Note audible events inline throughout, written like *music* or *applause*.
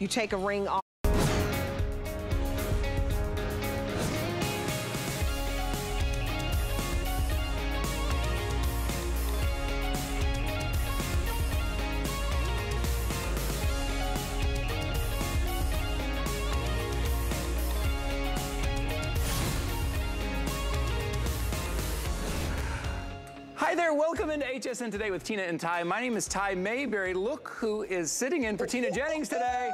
You take a ring off. Hi there, welcome into HSN Today with Tina and Ty. My name is Ty Mayberry. Look who is sitting in for Tina Jennings today.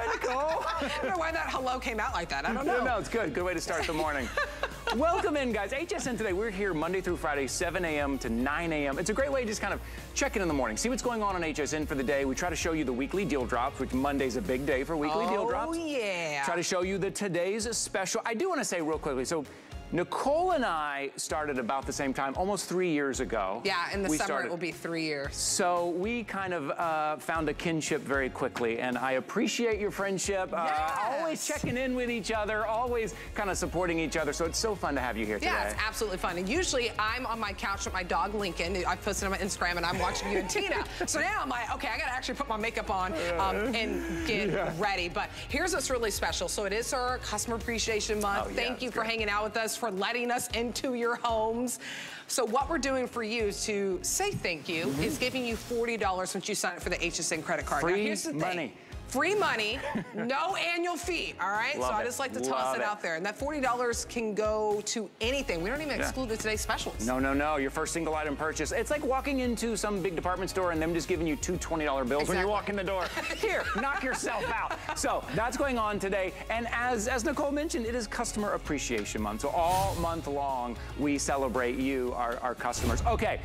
Hi, *laughs* Nicole. I don't know why that hello came out like that. I don't No, know. no, it's good. Good way to start the morning. *laughs* Welcome in, guys. HSN Today, we're here Monday through Friday, 7 a.m. to 9 a.m. It's a great way to just kind of check in in the morning, see what's going on on HSN for the day. We try to show you the weekly deal drops, which Monday's a big day for weekly deal oh, drops. Oh, yeah. Try to show you the today's special. I do want to say real quickly, so Nicole and I started about the same time, almost three years ago. Yeah, in the summer started- it will be three years. so we kind of uh, found a kinship very quickly, and I appreciate your friendship. Uh, always checking in with each other, always kind of supporting each other. So it's so fun to have you here Yeah, today. Yeah, it's absolutely fun. And usually I'm on my couch with my dog Lincoln. I posted on my Instagram and I'm watching you and *laughs* Tina. So now I'm like, okay, I gotta actually put my makeup on um, and get ready. But here's what's really special. So it is our Customer Appreciation Month. Oh, yeah, Thank you for great. hanging out with us, for letting us into your homes. So what we're doing for you is to say thank you is giving you $40 once you sign up for the HSN credit card. now Mm-hmm. Here's the thing. Free money, no annual fee, all right? Love so I just like to toss it it. out there. And that $40 can go to anything. We don't even Yeah. exclude the today's specials. No, no, no. Your first single item purchase. It's like walking into some big department store and them just giving you two $20 bills when you walk in the door. *laughs* Here, knock yourself out. So that's going on today. And as, as Nicole mentioned, it is Customer Appreciation Month. So all month long, we celebrate you, our, our customers. Okay.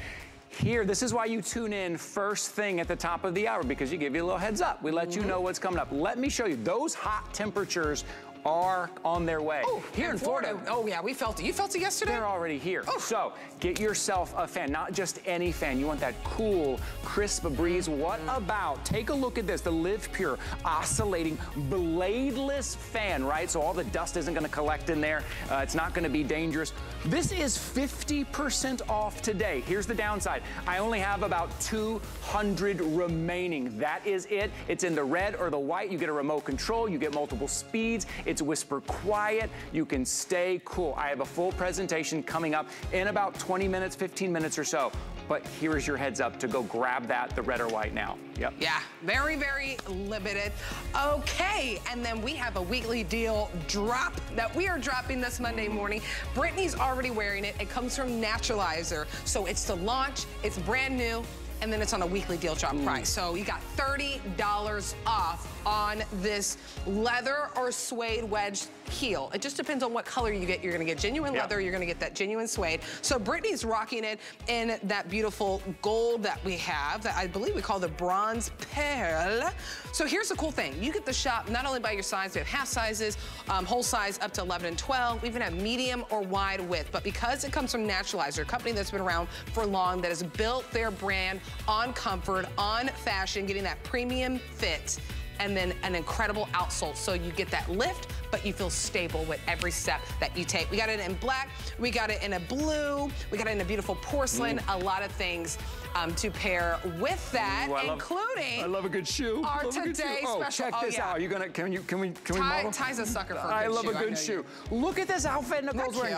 Here, this is why you tune in first thing at the top of the hour because you give you a little heads up. We let you know what's coming up. Let me show you. Those hot temperatures are on their way. Oh, here in Florida Oh, yeah, we felt it. You felt it yesterday? they're already here. Oh. So get yourself a fan, not just any fan. You want that cool, crisp breeze. What about, take a look at this, the Live Pure oscillating bladeless fan, right? So all the dust isn't gonna collect in there. Uh, it's not gonna be dangerous. This is 50% off today. Here's the downside. I only have about 200 remaining. That is it. It's in the red or the white. You get a remote control. You get multiple speeds. It's whisper quiet. You can stay cool. I have a full presentation coming up in about 20 minutes, 15 minutes or so. But here is your heads up to go grab that, the red or white now. Yep. Yeah, very, very limited. Okay, and then we have a weekly deal drop that we are dropping this Monday morning. Brittany's already wearing it. It comes from Naturalizer. So it's the launch, it's brand new, and then it's on a weekly deal drop price. So you got $30 off on this leather or suede wedge heel. It just depends on what color you get. You're gonna get genuine Yeah. leather, you're gonna get that genuine suede. So Brittany's rocking it in that beautiful gold that we have, that I believe we call the bronze pearl. So here's the cool thing. You get the shop not only by your size, we have half sizes, um, whole size up to 11 and 12, we even have medium or wide width. But because it comes from Naturalizer, a company that's been around for long, that has built their brand on comfort, on fashion, getting that premium fit, and then an incredible outsole. So you get that lift, but you feel stable with every step that you take. We got it in black, we got it in a blue, we got it in a beautiful porcelain, a lot of things um, to pair with that, Ooh, I love- including I love a good shoe. Our Love today's oh, special- check oh, this yeah. out. Are you gonna? Can you? Can we? Can we Ty, model? Ty's a sucker for I love shoe, a good shoe. you. Look at this outfit Nicole's wearing.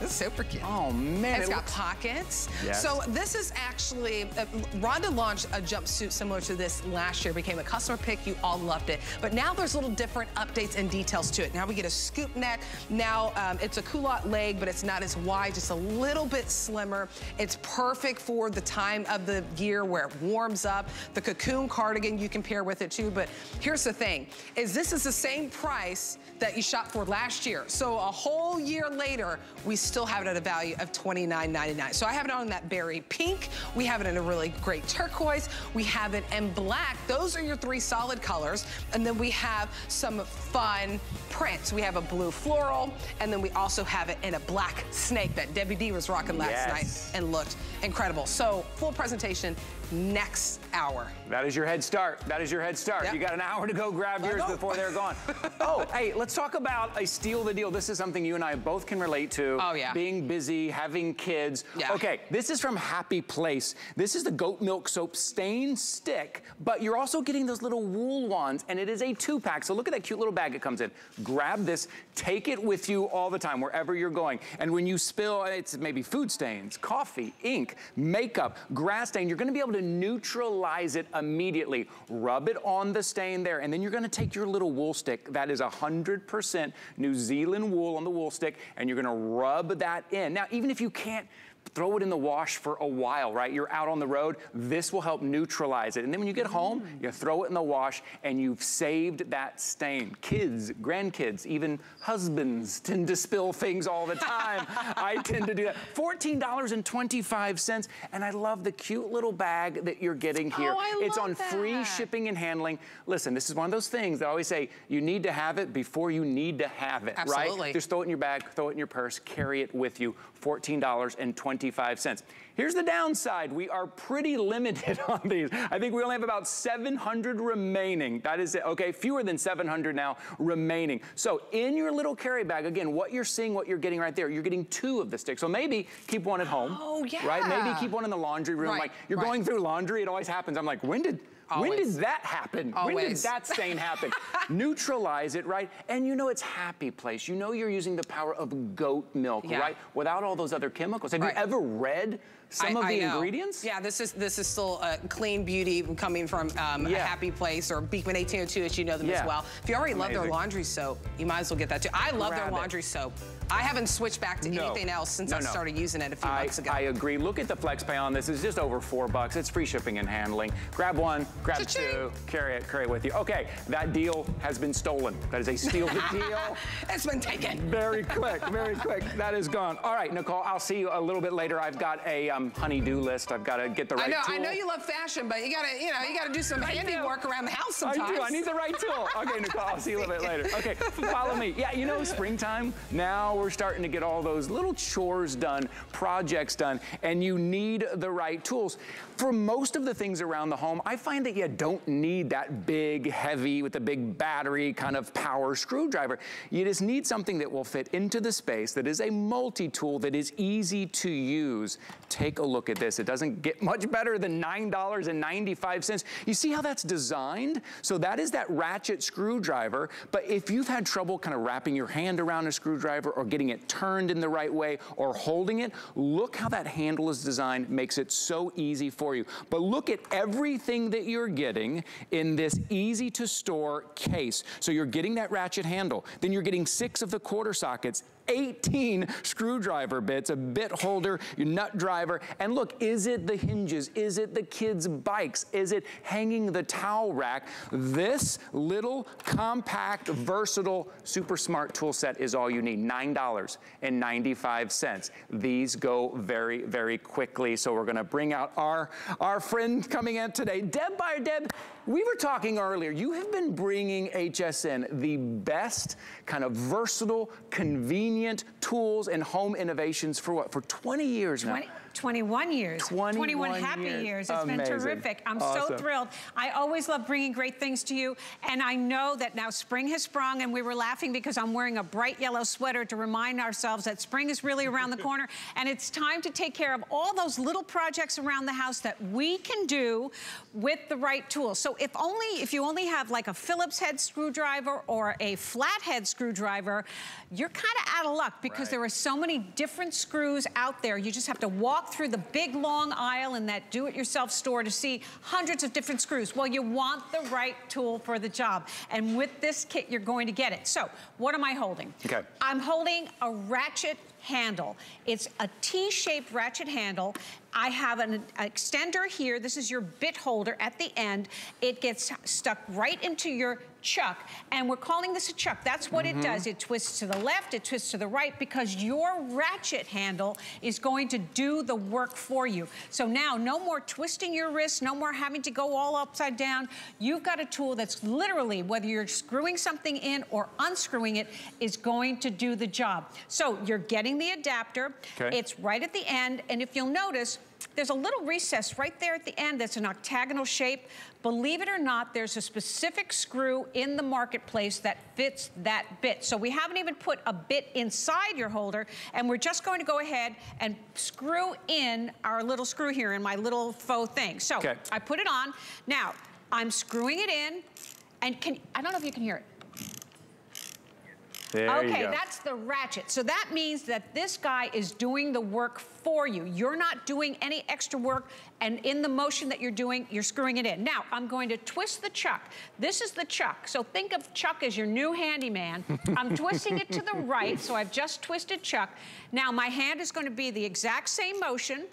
This is super cute. Oh man, It's it got looks- pockets. Yes. So this is actually, uh, Rhonda launched a jumpsuit similar to this last year, became a customer pick, you all loved it. But now there's little different updates and details to it. Now we get a scoop neck, now um, it's a culotte leg, but it's not as wide, just a little bit slimmer. It's perfect for the time of the year where it warms up. The cocoon cardigan you can pair with it too, but here's the thing, is this is the same price that you shopped for last year. So a whole year later, we still have it at a value of $29.99. So I have it on that berry pink. We have it in a really great turquoise. We have it in black. Those are your three solid colors. And then we have some fun prints. We have a blue floral, and then we also have it in a black snake that Debbie D was rocking last Yes. night and looked incredible. So full presentation next hour. That is your head start. That is your head start. Yep. You got an hour to go grab yours before they're gone. *laughs* oh, hey, let's talk about a steal the deal. This is something you and I both can relate to. Oh, yeah. Being busy, having kids. Yeah. Okay, this is from Happy Place. This is the goat milk soap stain stick, but you're also getting those little wool wands, and it is a two-pack. So look at that cute little bag it comes in. Grab this, take it with you all the time, wherever you're going. And when you spill, it's maybe food stains, coffee, ink, makeup, grass stain, you're gonna be able to neutralize it immediately. Rub it on the stain there, and then you're gonna take your little wool stick, that is 100% New Zealand wool on the wool stick, and you're gonna rub that in. Now, even if you can't throw it in the wash for a while, right? You're out on the road, this will help neutralize it. And then when you get home, mm. you throw it in the wash and you've saved that stain. Kids, grandkids, even husbands *laughs* tend to spill things all the time. I *laughs* tend to do that. $14.25, and I love the cute little bag that you're getting here. Oh, it's on that. free shipping and handling. Listen, this is one of those things that I always say, you need to have it before you need to have it, Absolutely. right? Just throw it in your bag, throw it in your purse, carry it with you. $14.25. Here's the downside. We are pretty *laughs* limited on these. I think we only have about 700 remaining. That is it. Okay, fewer than 700 now remaining. So in your little carry bag, again, what you're seeing, what you're getting right there, you're getting two of the sticks. So maybe keep one at home. Oh, yeah. Right? Maybe keep one in the laundry room. Right, like you're right. going through laundry, it always happens. I'm like, when did Always. When did that happen? Always. When did that stain happen? *laughs* Neutralize it, right? And you know it's happy place. You know you're using the power of goat milk, yeah. right? Without all those other chemicals. Have right. you ever read some I, of the ingredients? Yeah, this is this is still uh, clean beauty coming from um, yeah. a happy place or Beekman 1802 as you know them yeah. as well. If you already Amazing. love their laundry soap, you might as well get that too. I love Grab their laundry it. soap. I haven't switched back to no. anything else since no, I no. started using it a few I, months ago. I agree. Look at the flex pay on this. It's just over four bucks. It's free shipping and handling. Grab one, grab two, carry it, carry it with you. Okay, that deal has been stolen. That is a steal the deal. *laughs* it's been taken. Very quick, very quick. That is gone. All right, Nicole, I'll see you a little bit later. I've got a um, honey-do list. I've got to get the right I know, tool. I know you love fashion, but you gotta, you know, you gotta do some handiwork around the house sometimes. I do. I need the right tool. *laughs* Okay, Nicole, I'll see you a little bit later. Okay, follow me. Yeah, you know, springtime. Now we're starting to get all those little chores done, projects done, and you need the right tools. For most of the things around the home, I find that you don't need that big, heavy, with a big battery kind of power screwdriver. You just need something that will fit into the space, that is a multi-tool, that is easy to use. Take a look at this. It doesn't get much better than $9.95. You see how that's designed? So that is that ratchet screwdriver, but if you've had trouble kind of wrapping your hand around a screwdriver or getting it turned in the right way or holding it, look how that handle is designed, makes it so easy for you. But look at everything that you're getting in this easy to store case. So you're getting that ratchet handle, then you're getting six of the quarter sockets 18 screwdriver bits, a bit holder, your nut driver, and look, is it the hinges? Is it the kids' bikes? Is it hanging the towel rack? This little compact, versatile, super smart tool set is all you need, $9.95. These go very, very quickly, so we're gonna bring out our, our friend coming in today, Deb Byers. Deb, we were talking earlier, you have been bringing HSN the best kind of versatile, convenient tools and home innovations for what, for 20 years 20, now? 21 years. 21, 21 happy years. years. It's Amazing. been terrific. I'm awesome. so thrilled. I always love bringing great things to you. And I know that now spring has sprung and we were laughing because I'm wearing a bright yellow sweater to remind ourselves that spring is really around the *laughs* corner. And it's time to take care of all those little projects around the house that we can do with the right tools. So if only, if you only have like a Phillips head screwdriver or a flathead screwdriver, you're kind of out of luck because right. there are so many different screws out there. You just have to walk through the big long aisle in that do-it-yourself store to see hundreds of different screws. Well, you want the right tool for the job. And with this kit, you're going to get it. So what am I holding? Okay. I'm holding a ratchet handle. It's a T-shaped ratchet handle. I have an, an, extender here. This is your bit holder at the end. It gets stuck right into your chuck, and we're calling this a chuck. That's what mm -hmm. it mm-hmm. does. It twists to the left, it twists to the right, because your ratchet handle is going to do the work for you. So now, no more twisting your wrist, no more having to go all upside down. You've got a tool that's literally, whether you're screwing something in or unscrewing it, is going to do the job. So you're getting the adapter. Okay. It's right at the end, and if you'll notice, there's a little recess right there at the end that's an octagonal shape. Believe it or not, there's a specific screw in the marketplace that fits that bit. So we haven't even put a bit inside your holder, and we're just going to go ahead and screw in our little screw here in my little faux thing. So okay. I put it on. Now, I'm screwing it in, and can I don't know if you can hear it. There okay, that's the ratchet. So that means that this guy is doing the work for you. You're not doing any extra work, and in the motion that you're doing, you're screwing it in. Now, I'm going to twist the chuck. This is the chuck. So think of Chuck as your new handyman. I'm *laughs* twisting it to the right, so I've just twisted Chuck. Now, my hand is going to be the exact same motion.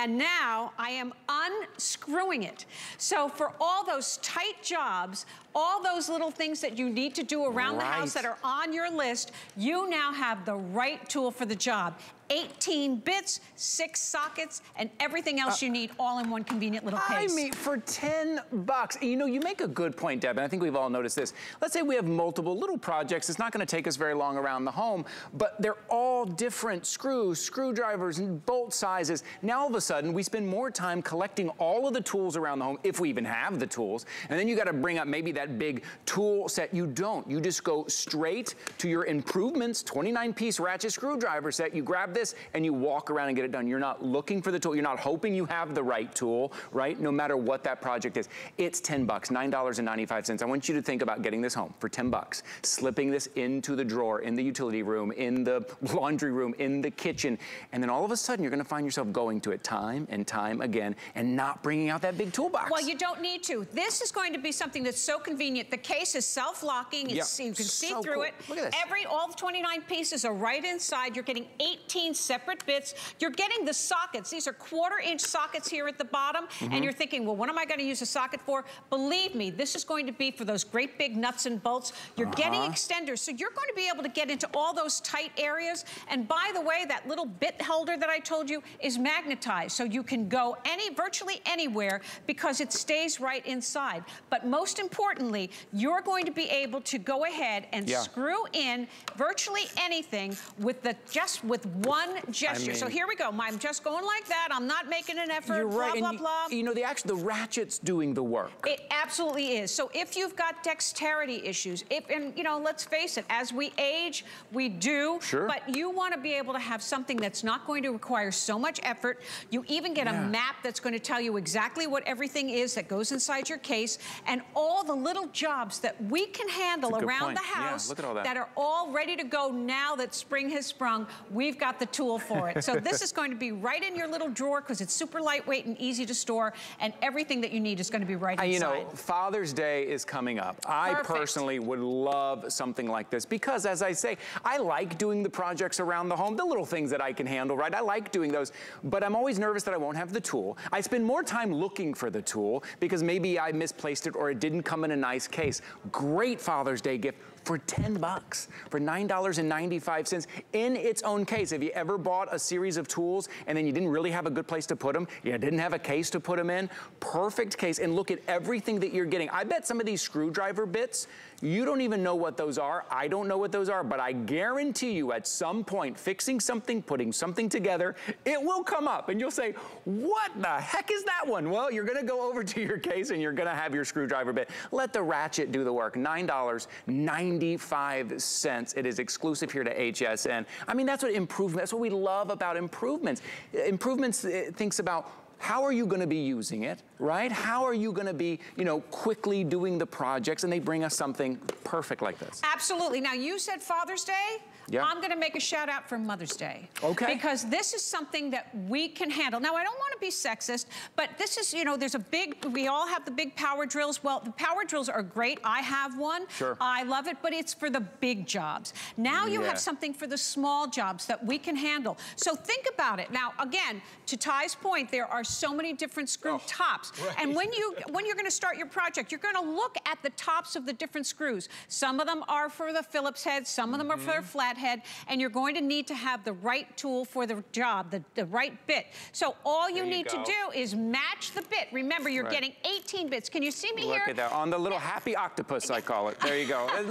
And now I am unscrewing it. So for all those tight jobs, all those little things that you need to do around right. the house that are on your list, you now have the right tool for the job. 18 bits, six sockets, and everything else uh, you need all in one convenient little case. I mean, for 10 bucks, you know, you make a good point, Deb, and I think we've all noticed this. Let's say we have multiple little projects. It's not gonna take us very long around the home, but they're all different screws, screwdrivers, and bolt sizes. Now, all of a sudden, we spend more time collecting all of the tools around the home, if we even have the tools, and then you gotta bring up maybe that big tool set. You don't. You just go straight to your improvements, 29-piece ratchet screwdriver set. You grab this this and you walk around and get it done. You're not looking for the tool. You're not hoping you have the right tool, right? No matter what that project is. It's 10 bucks, $9.95. I want you to think about getting this home for 10 bucks, slipping this into the drawer, in the utility room, in the laundry room, in the kitchen, and then all of a sudden you're gonna find yourself going to it time and time again and not bringing out that big toolbox. Well, you don't need to. This is going to be something that's so convenient. The case is self-locking. Yep. You can see through cool. it. Look at this. Every, all the 29 pieces are right inside. You're getting 18 separate bits. You're getting the sockets. These are quarter inch sockets here at the bottom. Mm -hmm. And mm-hmm. you're thinking, well, what am I going to use a socket for? Believe me, this is going to be for those great big nuts and bolts. You're uh -huh. getting extenders. So you're going to be able to get into all those tight areas. And by the way, that little bit holder that I told you is magnetized. So you can go any virtually anywhere because it stays right inside. But most importantly, you're going to be able to go ahead and yeah. screw in virtually anything with the just with one gesture. I mean, so here we go. I'm just going like that. I'm not making an effort. You're right. Blah, blah, blah. You, you know, the actual the ratchet's doing the work. It absolutely is. So if you've got dexterity issues, if and you know, let's face it, as we age, we do. Sure. But you want to be able to have something that's not going to require so much effort. You even get yeah. a map that's going to tell you exactly what everything is that goes inside your case and all the little jobs that we can handle around point. the house yeah, that. that are all ready to go now that spring has sprung. We've got the tool for it. So this is going to be right in your little drawer because it's super lightweight and easy to store and everything that you need is going to be right inside. You know, Father's Day is coming up. I personally would love something like this because as I say, I like doing the projects around the home, the little things that I can handle, right? I like doing those, but I'm always nervous that I won't have the tool. I spend more time looking for the tool because maybe I misplaced it or it didn't come in a nice case. Great Father's Day gift for 10 bucks, for $9.95 in its own case. Have you ever bought a series of tools and then you didn't really have a good place to put them? You didn't have a case to put them in? Perfect case. And look at everything that you're getting. I bet some of these screwdriver bits, you don't even know what those are. I don't know what those are, but I guarantee you at some point, fixing something, putting something together, it will come up and you'll say, what the heck is that one? Well, you're gonna go over to your case and you're gonna have your screwdriver bit. Let the ratchet do the work. $9.95. It is exclusive here to HSN. I mean, that's what improvement, that's what we love about improvements. Improvements thinks about how are you gonna be using it, right? How are you gonna be, you know, quickly doing the projects and they bring us something perfect like this. Absolutely. Now you said Father's Day. Yeah. I'm going to make a shout out for Mother's Day. Okay. Because this is something that we can handle. Now, I don't want to be sexist, but this is, you know, there's a big, we all have the big power drills. Well, the power drills are great. I have one. Sure. I love it, but it's for the big jobs. Now you yeah. have something for the small jobs that we can handle. So think about it. Now, again, to Ty's point, there are so many different screw oh. tops. Right. And when, you, when you're gonna start your project, you're gonna look at the tops of the different screws. Some of them are for the Phillips head, some of them mm -hmm. are for mm-hmm. flat head, and you're going to need to have the right tool for the job, the, the right bit. So all you, you need go. to do is match the bit. Remember, you're right. getting 18 bits. Can you see me look here? Look at that, on the little happy octopus, I call it. There you go. *laughs* I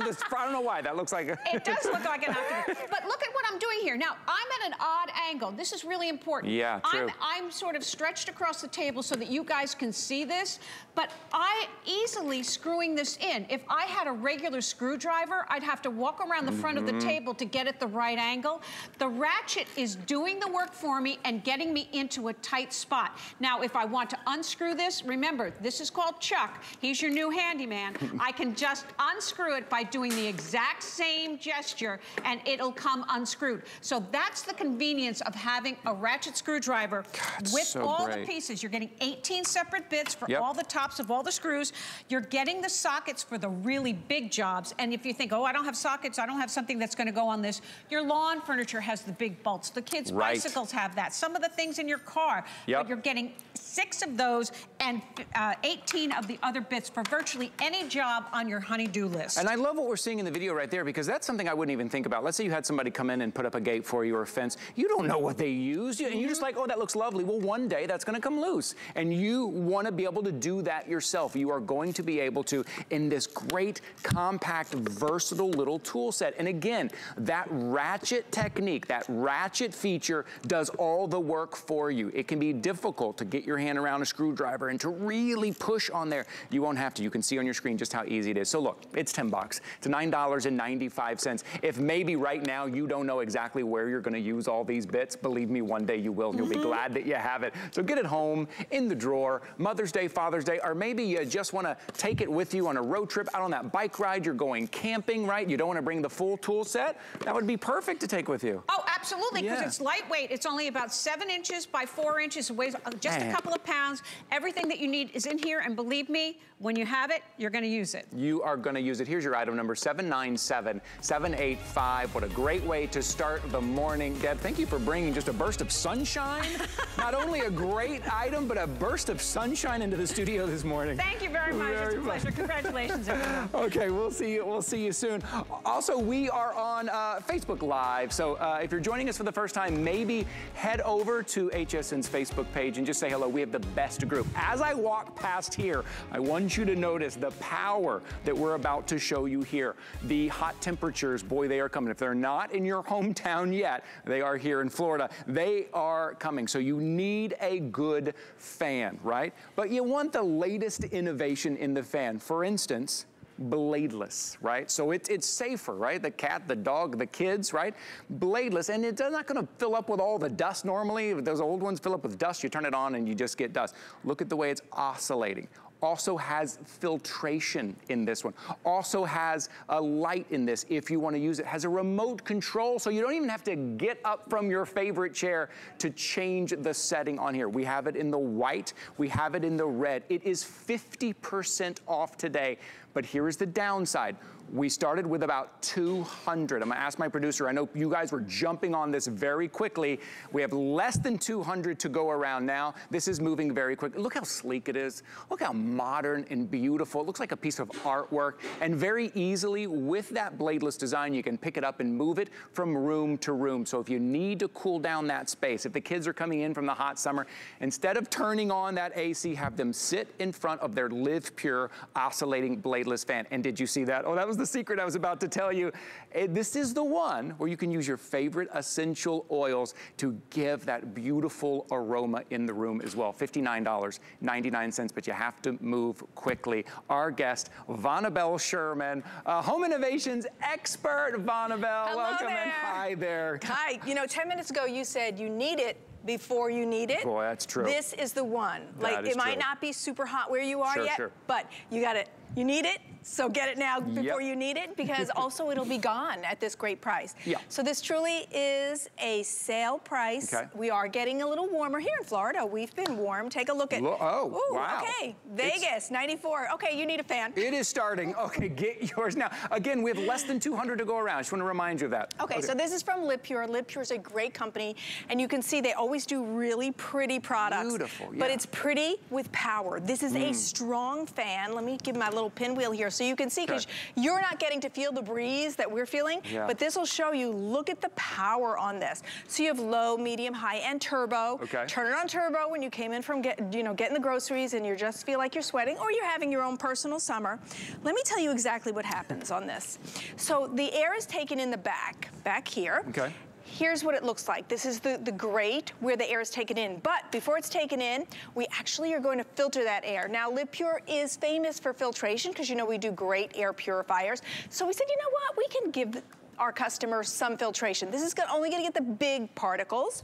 don't know why, that looks like a... It does look like an octopus. But look at what I'm doing here. Now, I'm at an odd angle. This is really important. Yeah, true. I'm, I'm sort of stretched across the table so that you guys can see this, but I easily screwing this in. If I had a regular screwdriver, I'd have to walk around the front mm -hmm. of the mm-hmm. table to get it the right angle. The ratchet is doing the work for me and getting me into a tight spot. Now, if I want to unscrew this, remember, this is called Chuck. He's your new handyman. *laughs* I can just unscrew it by doing the exact same gesture and it'll come unscrewed. So that's the convenience of having a ratchet screwdriver God, with so all great. the pieces. You're getting 18 separate bits for yep. all the tops of all the screws. You're getting the sockets for the really big jobs. And if you think, oh, I don't have sockets, I don't have something that's gonna go on this, your lawn furniture has the big bolts. The kids' right. bicycles have that. Some of the things in your car, yep. but you're getting six of those and uh, 18 of the other bits for virtually any job on your honey-do list. And I love what we're seeing in the video right there because that's something I wouldn't even think about. Let's say you had somebody come in and put up a gate for you or a fence. You don't know what they use. And you're just like, oh, that looks lovely. Well, one day that's gonna come loose. And you wanna be able to do that yourself. You are going to be able to in this great, compact, versatile little tool set. And again, that ratchet technique, that ratchet feature does all the work for you. It can be difficult to get your hand around a screwdriver and to really push on there. You won't have to. You can see on your screen just how easy it is. So look, it's 10 bucks. It's $9.95. If maybe right now you don't know exactly where you're gonna use all these bits, believe me, one day you will. You'll mm -hmm. be mm-hmm. glad that you have it. So get it home, in the drawer, Mother's Day, Father's Day, or maybe you just wanna take it with you on a road trip, out on that bike ride, you're going camping, right? You don't wanna bring the full tool set. That would be perfect to take with you. Oh, absolutely, because yeah. it's lightweight. It's only about seven inches by four inches. It weighs just Man. a couple of pounds. Everything that you need is in here, and believe me, when you have it, you're gonna use it. You are gonna use it. Here's your item number 797785. What a great way to start the morning. Deb, thank you for bringing just a burst of sunshine. *laughs* Not only a great item, but a burst of sunshine into the studio this morning. Thank you very much. Very it's a pleasure. Congratulations, everyone. *laughs* okay, we'll see you. We'll see you soon. Also, we are on uh, Facebook Live. So uh, if you're joining us for the first time, maybe head over to HSN's Facebook page and just say hello. We have the best group. As I walk past here, I want you to notice the power that we're about to show you here. The hot temperatures, boy, they are coming. If they're not in your *laughs* hometown yet, they are here in Florida. They are coming. So you need a good fan, right? But you want the latest innovation in the fan. For instance, bladeless, right? So it, it's safer, right? The cat, the dog, the kids, right? Bladeless, and it's not gonna fill up with all the dust normally. Those old ones fill up with dust, you turn it on and you just get dust. Look at the way it's oscillating also has filtration in this one. Also has a light in this if you want to use it. Has a remote control so you don't even have to get up from your favorite chair to change the setting on here. We have it in the white. We have it in the red. It is 50% off today. But here is the downside. We started with about 200. I'm gonna ask my producer, I know you guys were jumping on this very quickly. We have less than 200 to go around now. This is moving very quick. Look how sleek it is. Look how modern and beautiful. It looks like a piece of artwork. And very easily, with that bladeless design, you can pick it up and move it from room to room. So if you need to cool down that space, if the kids are coming in from the hot summer, instead of turning on that AC, have them sit in front of their Live Pure oscillating bladeless fan. And did you see that? Oh, that was the secret I was about to tell you. Eh, this is the one where you can use your favorite essential oils to give that beautiful aroma in the room as well. $59.99, but you have to move quickly. Our guest, Vonabelle Sherman, home innovations expert. Vonabelle, welcome there. and hi there. Hi, you know, 10 minutes ago you said you need it before you need it. Boy, that's true. This is the one. That like, it true. might not be super hot where you are sure, yet, sure. but you got to You need it, so get it now before Yep. you need it because *laughs* also it'll be gone at this great price. Yeah. So this truly is a sale price. Okay. We are getting a little warmer here in Florida. We've been warm. Take a look at. Lo- oh, Ooh, wow. Okay, It's- Vegas, 94. Okay, you need a fan. It is starting. Okay, get *laughs* yours now. Again, we have less than 200 to go around. Just want to remind you of that. Okay, so this is from Live Pure. Live Pure is a great company, and you can see they always do really pretty products. Beautiful, But yeah. Mm. it's pretty with power. This is a strong fan. Let me give my little pinwheel here so you can see, because Okay. you're not getting to feel the breeze that we're feeling, Yeah. but this will show you, look at the power on this. So you have low, medium, high, and turbo. Okay. Turn it on turbo when you came in from, get, you know, getting the groceries and you just feel like you're sweating, or you're having your own personal summer. Let me tell you exactly what happens on this. So the air is taken in the back, back here. Okay. Here's what it looks like. This is the, the grate where the air is taken in. But before it's taken in, we actually are going to filter that air. Now, Live Pure is famous for filtration because you know we do great air purifiers. So we said, you know what? We can give our customers some filtration. This is only gonna get the big particles.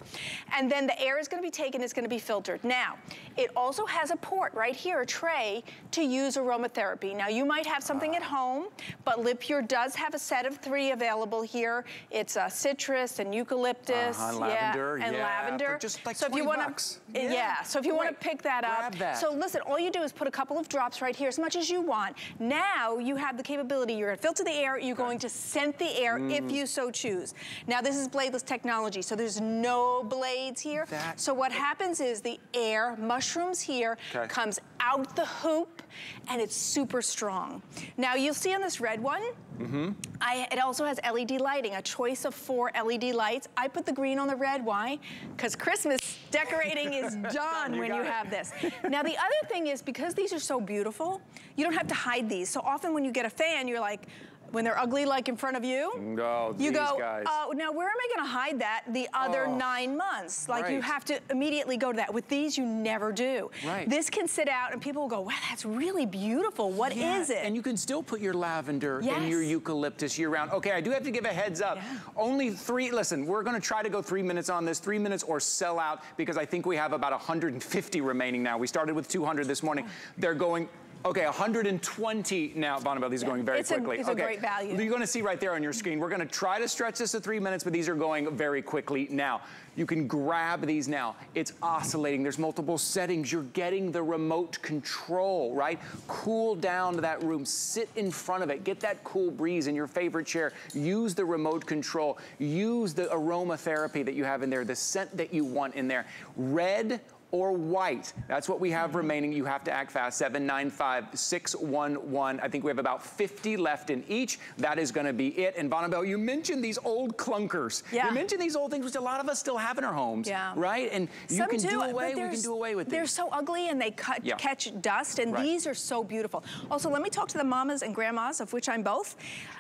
And then the air is gonna be taken, it's gonna be filtered. Now, it also has a port right here, a tray, to use aromatherapy. Now, you might have something at home, but Live Pure does have a set of three available here. It's uh, citrus and eucalyptus. And yeah, lavender, and yeah, lavender. just like so if you wanna, bucks. Yeah. Yeah, so if you wanna pick that Grab up. that. So listen, all you do is put a couple of drops right here, as much as you want. Now you have the capability, you're gonna filter the air, you're going to scent the air Mm. If you so choose. Now this is bladeless technology, so there's no blades here. That- so what happens is the air, mushrooms here, Okay. comes out the hoop, and it's super strong. Now you'll see on this red one, Mm-hmm. I, it also has LED lighting, a choice of four LED lights. I put the green on the red, why? Because Christmas decorating is *laughs* done You when you it. have this. Now the other thing is, because these are so beautiful, you don't have to hide these. So often when you get a fan, you're like, when they're ugly like in front of you, No, you go, guys. oh, now where am I gonna hide that the other Oh. nine months? Like you have to immediately go to that. With these, you never do. Right. This can sit out and people will go, wow, that's really beautiful. What is Yeah, it? And you can still put your lavender and your eucalyptus year round. Okay, I do have to give a heads up. Yeah. Only three, listen, we're gonna try to go three minutes on this, three minutes or sell out because I think we have about 150 remaining now. We started with 200 this morning. Oh. They're going, okay, 120 now, Bonnabelle, these are going very It's a- quickly. it's a okay. great value. You're gonna see right there on your screen. We're gonna try to stretch this to three minutes, but these are going very quickly now. You can grab these now. It's oscillating. There's multiple settings. You're getting the remote control, right? Cool down to that room. Sit in front of it. Get that cool breeze in your favorite chair. Use the remote control. Use the aromatherapy that you have in there, the scent that you want in there. Red or white. That's what we have remaining. You have to act fast. 795-611. I think we have about 50 left in each. That is going to be it. And Bonnabelle, you mentioned these old clunkers. Yeah. You mentioned these old things which a lot of us still have in our homes. Yeah. Right? And you Some can do, but away, we can do away with They're these. so ugly and they cut, Yeah. catch dust, and Right. these are so beautiful. Also, let me talk to the mamas and grandmas, of which I'm both.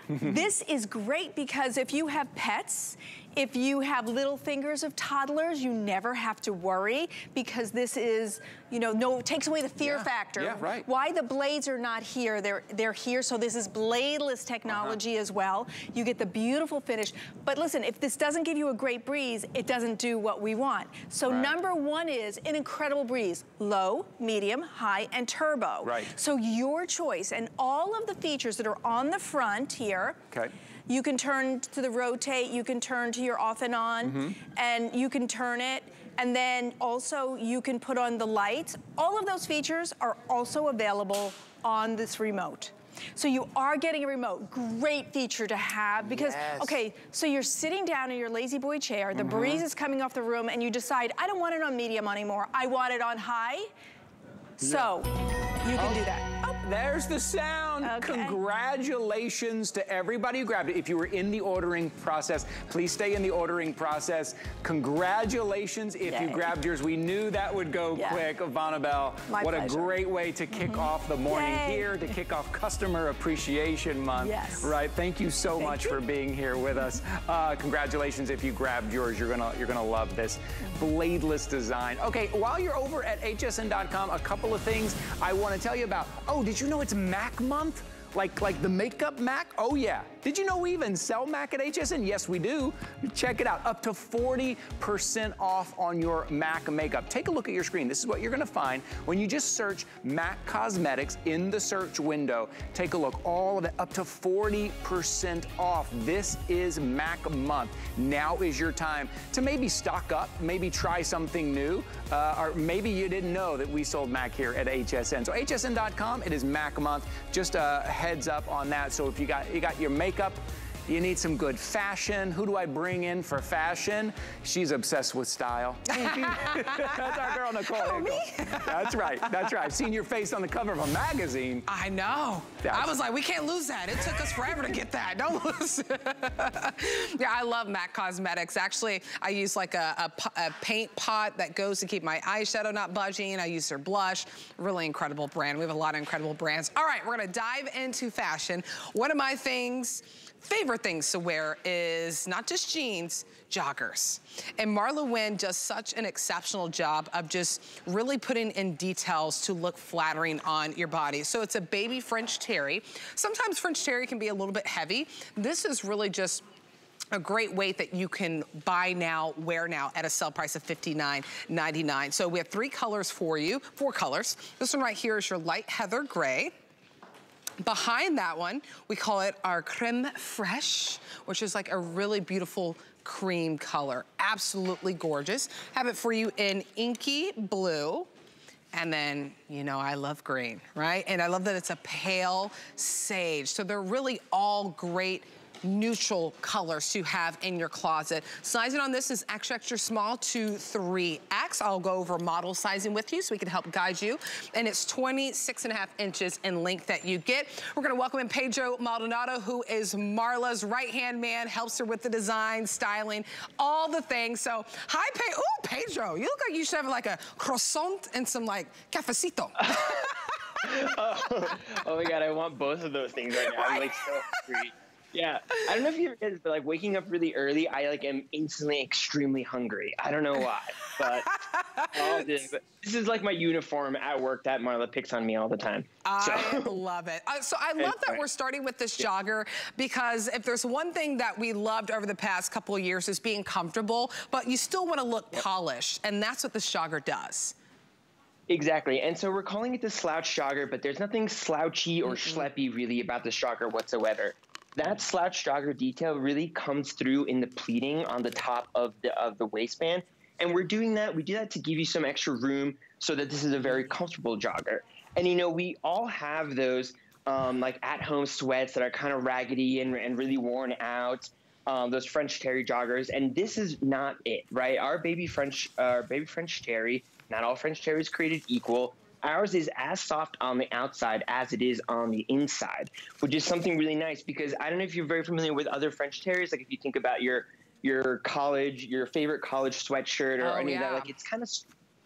*laughs* this is great because if you have pets, if you have little fingers of toddlers, you never have to worry because this is, you know, no, it takes away the fear Yeah. factor. Yeah, right. Why the blades are not here, they're, they're here, so this is bladeless technology uh-huh. as well. You get the beautiful finish. But listen, if this doesn't give you a great breeze, it doesn't do what we want. So Right. number one is an incredible breeze, low, medium, high, and turbo. Right. So your choice, and all of the features that are on the front here, Okay. You can turn to the rotate, you can turn to your off and on, Mm-hmm. and you can turn it. And then also you can put on the lights. All of those features are also available on this remote. So you are getting a remote. Great feature to have because, Yes. Okay, so you're sitting down in your lazy boy chair, the breeze is coming off the room, and you decide, I don't want it on medium anymore. I want it on high. So you can do that. Oh, There's the sound. Okay. Congratulations to everybody who grabbed it. If you were in the ordering process, please stay in the ordering process. Congratulations if you grabbed yours. We knew that would go Yeah. quick. Vonabelle, My what a pleasure. Mm-hmm. great way to kick off the morning Yay. here, to kick off Customer Appreciation Month. Yes. Right. Thank you so Thank much you. for being here with us. Uh, congratulations if you grabbed yours. You're gonna you're gonna love this bladeless design. Okay, while you're over at hsn.com, a couple of things I want to tell you about. Oh, did you know it's Mac month? Like, like the makeup MAC? Oh yeah. Did you know we even sell MAC at HSN? Yes, we do. Check it out. Up to 40% off on your MAC makeup. Take a look at your screen. This is what you're gonna find when you just search MAC Cosmetics in the search window. Take a look. All of it up to 40% off. This is MAC month. Now is your time to maybe stock up, maybe try something new, uh, or maybe you didn't know that we sold MAC here at HSN. So hsn.com, it is MAC month. Just a heads up on that. So if you got you got your makeup, makeup you need some good fashion. Who do I bring in for fashion? She's obsessed with style. *laughs* That's our girl, Nicole oh, me? That's right, that's right. I've seen your face on the cover of a magazine. I know. That's I was like, we can't lose that. It took us forever to get that. Don't lose it. *laughs* Yeah, I love MAC Cosmetics. Actually, I use like a, a, a paint pot that goes to keep my eyeshadow not budging. I use their blush. Really incredible brand. We have a lot of incredible brands. All right, we're gonna dive into fashion. One of my things favorite things to wear is not just jeans, joggers. And Marla Wynne does such an exceptional job of just really putting in details to look flattering on your body. So it's a baby French terry. Sometimes French terry can be a little bit heavy. This is really just a great weight that you can buy now, wear now at a sale price of $59.99. So we have three colors for you, four colors. This one right here is your light heather gray. Behind that one, we call it our creme fraiche, which is like a really beautiful cream color. Absolutely gorgeous. Have it for you in inky blue. And then, you know, I love green, right? And I love that it's a pale sage. So they're really all great neutral colors to have in your closet. Sizing on this is extra, extra small to 3X. I'll go over model sizing with you so we can help guide you. And it's 26 and a half inches in length that you get. We're gonna welcome in Pedro Maldonado, who is Marla's right-hand man, helps her with the design, styling, all the things. So, hi, Pe Ooh, Pedro, you look like you should have like a croissant and some like cafecito. *laughs* *laughs* oh, oh, my God, I want both of those things right now. Right? I'm like so *laughs* hungry. Yeah, I don't know if you ever but like waking up really early, I like am instantly extremely hungry. I don't know why, but, *laughs* this is like my uniform at work that Marla picks on me all the time. I *laughs* love it. Uh, so I love that we're starting with this jogger because if there's one thing that we loved over the past couple of years is being comfortable, but you still want to look yep. polished, and that's what this jogger does. Exactly. And so we're calling it the slouch jogger, but there's nothing slouchy or mm -mm. schleppy really about the jogger whatsoever that slouch jogger detail really comes through in the pleating on the top of the of the waistband. And we're doing that. We do that to give you some extra room so that this is a very comfortable jogger. And you know, we all have those um, like at-home sweats that are kind of raggedy and, and really worn out. Um, those French Terry joggers, and this is not it, right? Our baby French, uh, baby French Terry. Not all French Terries created equal. Ours is as soft on the outside as it is on the inside, which is something really nice because I don't know if you're very familiar with other French Terriers. Like if you think about your your college, your favorite college sweatshirt or oh, any yeah. of that, like it's kind of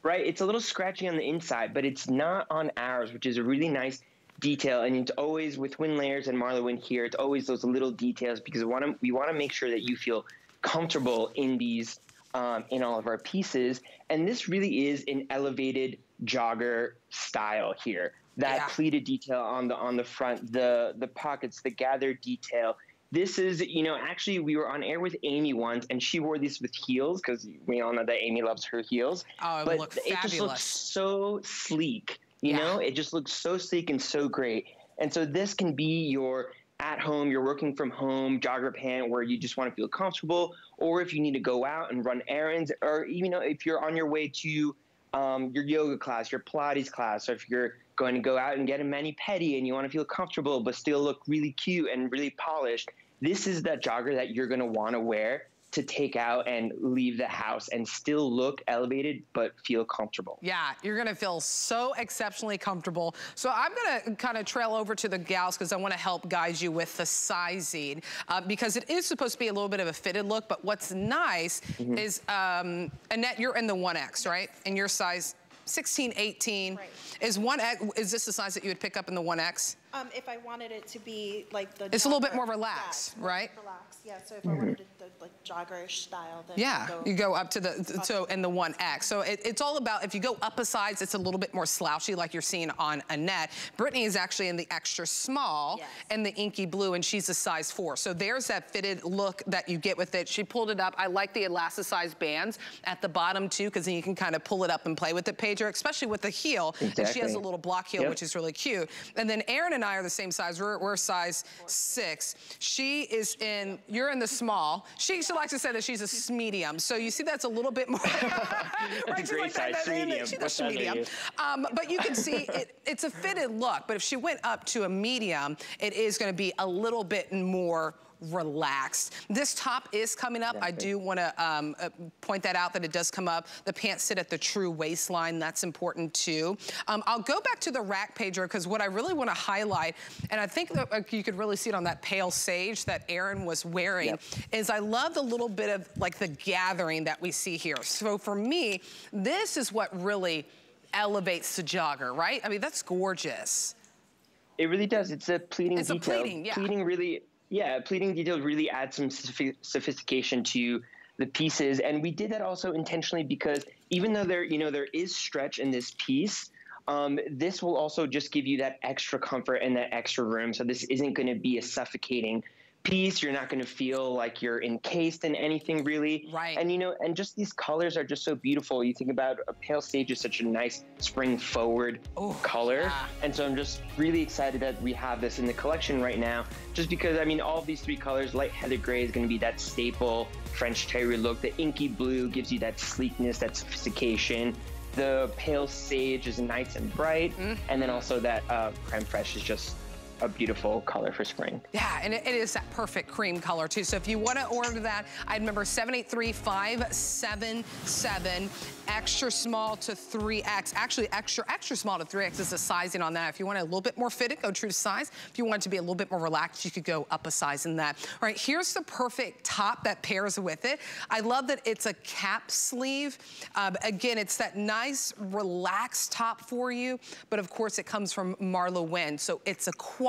right. It's a little scratchy on the inside, but it's not on ours, which is a really nice detail. And it's always with WynneLayers and Marla Wynne here. It's always those little details because we want to we want to make sure that you feel comfortable in these um, in all of our pieces. And this really is an elevated jogger style here. That yeah. pleated detail on the on the front, the the pockets, the gathered detail. This is, you know, actually we were on air with Amy once, and she wore these with heels because we all know that Amy loves her heels. Oh, it but looks it just looks so sleek. You yeah. know, it just looks so sleek and so great. And so this can be your at home, you're working from home jogger pant where you just want to feel comfortable, or if you need to go out and run errands, or even if you're on your way to um, your yoga class, your Pilates class, or if you're going to go out and get a mani pedi and you want to feel comfortable but still look really cute and really polished, this is that jogger that you're going to want to wear to take out and leave the house and still look elevated but feel comfortable. Yeah, you're gonna feel so exceptionally comfortable. So I'm gonna kind of trail over to the gals because I wanna help guide you with the sizing uh, because it is supposed to be a little bit of a fitted look, but what's nice mm -hmm. is, um, Annette, you're in the 1X, right? And your size 16, 18. Right. Is one X, is this the size that you would pick up in the 1X? Um, if I wanted it to be like the. It's a little bit more relaxed, yeah, right? Relaxed, yeah. So if I wanted it the like joggerish style, then Yeah, go you go up to the, so in the 1X. So it, it's all about, if you go up a size, it's a little bit more slouchy like you're seeing on Annette. Brittany is actually in the extra small Yes. and the inky blue, and she's a size four. So there's that fitted look that you get with it. She pulled it up. I like the elasticized bands at the bottom too, because then you can kind of pull it up and play with it, Pedro, especially with the heel. And she has a little block heel, Yep. which is really cute. And then Erin and I are the same size. We're, we're size six. She is in, you're in the small. She, she likes to say that she's a medium. So you see that's a little bit more. *laughs* right? She's great like that- size, that- medium. She's What a medium. Um, but you can see it, it's a fitted look. But if she went up to a medium, it is going to be a little bit more relaxed. This top is coming up. I do want to um, uh, point that out that it does come up. The pants sit at the true waistline. That's important too. Um, I'll go back to the rack pager because what I really want to highlight, and I think that uh, you could really see it on that pale sage that Erin was wearing, Yep. is I love the little bit of like the gathering that we see here. So for me, this is what really elevates the jogger, right? I mean, that's gorgeous. It really does. It's a pleating It's a pleating, yeah. Pleating really, yeah, pleating detail really adds some sophistication to the pieces, and we did that also intentionally because even though there, you know, there is stretch in this piece. Um, this will also just give you that extra comfort and that extra room. So this isn't going to be a suffocating piece. You're not going to feel like you're encased in anything really. Right. And you know, and just these colors are just so beautiful. You think about a pale sage is such a nice spring forward Oh, color. yeah. And so I'm just really excited that we have this in the collection right now, just because I mean, all of these three colors, light heather gray is going to be that staple French terry look. The inky blue gives you that sleekness, that sophistication. The pale sage is nice and bright, Mm-hmm. and then also that uh, creme fraiche is just a beautiful color for spring. Yeah, and it, it is that perfect cream color too. So if you want to order that, I'd number 783-577, extra small to 3X. Actually, extra, extra small to 3X is the sizing on that. If you want a little bit more fitted, go true to size. If you want to be a little bit more relaxed, you could go up a size in that. All right, here's the perfect top that pairs with it. I love that it's a cap sleeve. Um, again, it's that nice, relaxed top for you, but of course it comes from Marla Wynne, so it's a quality,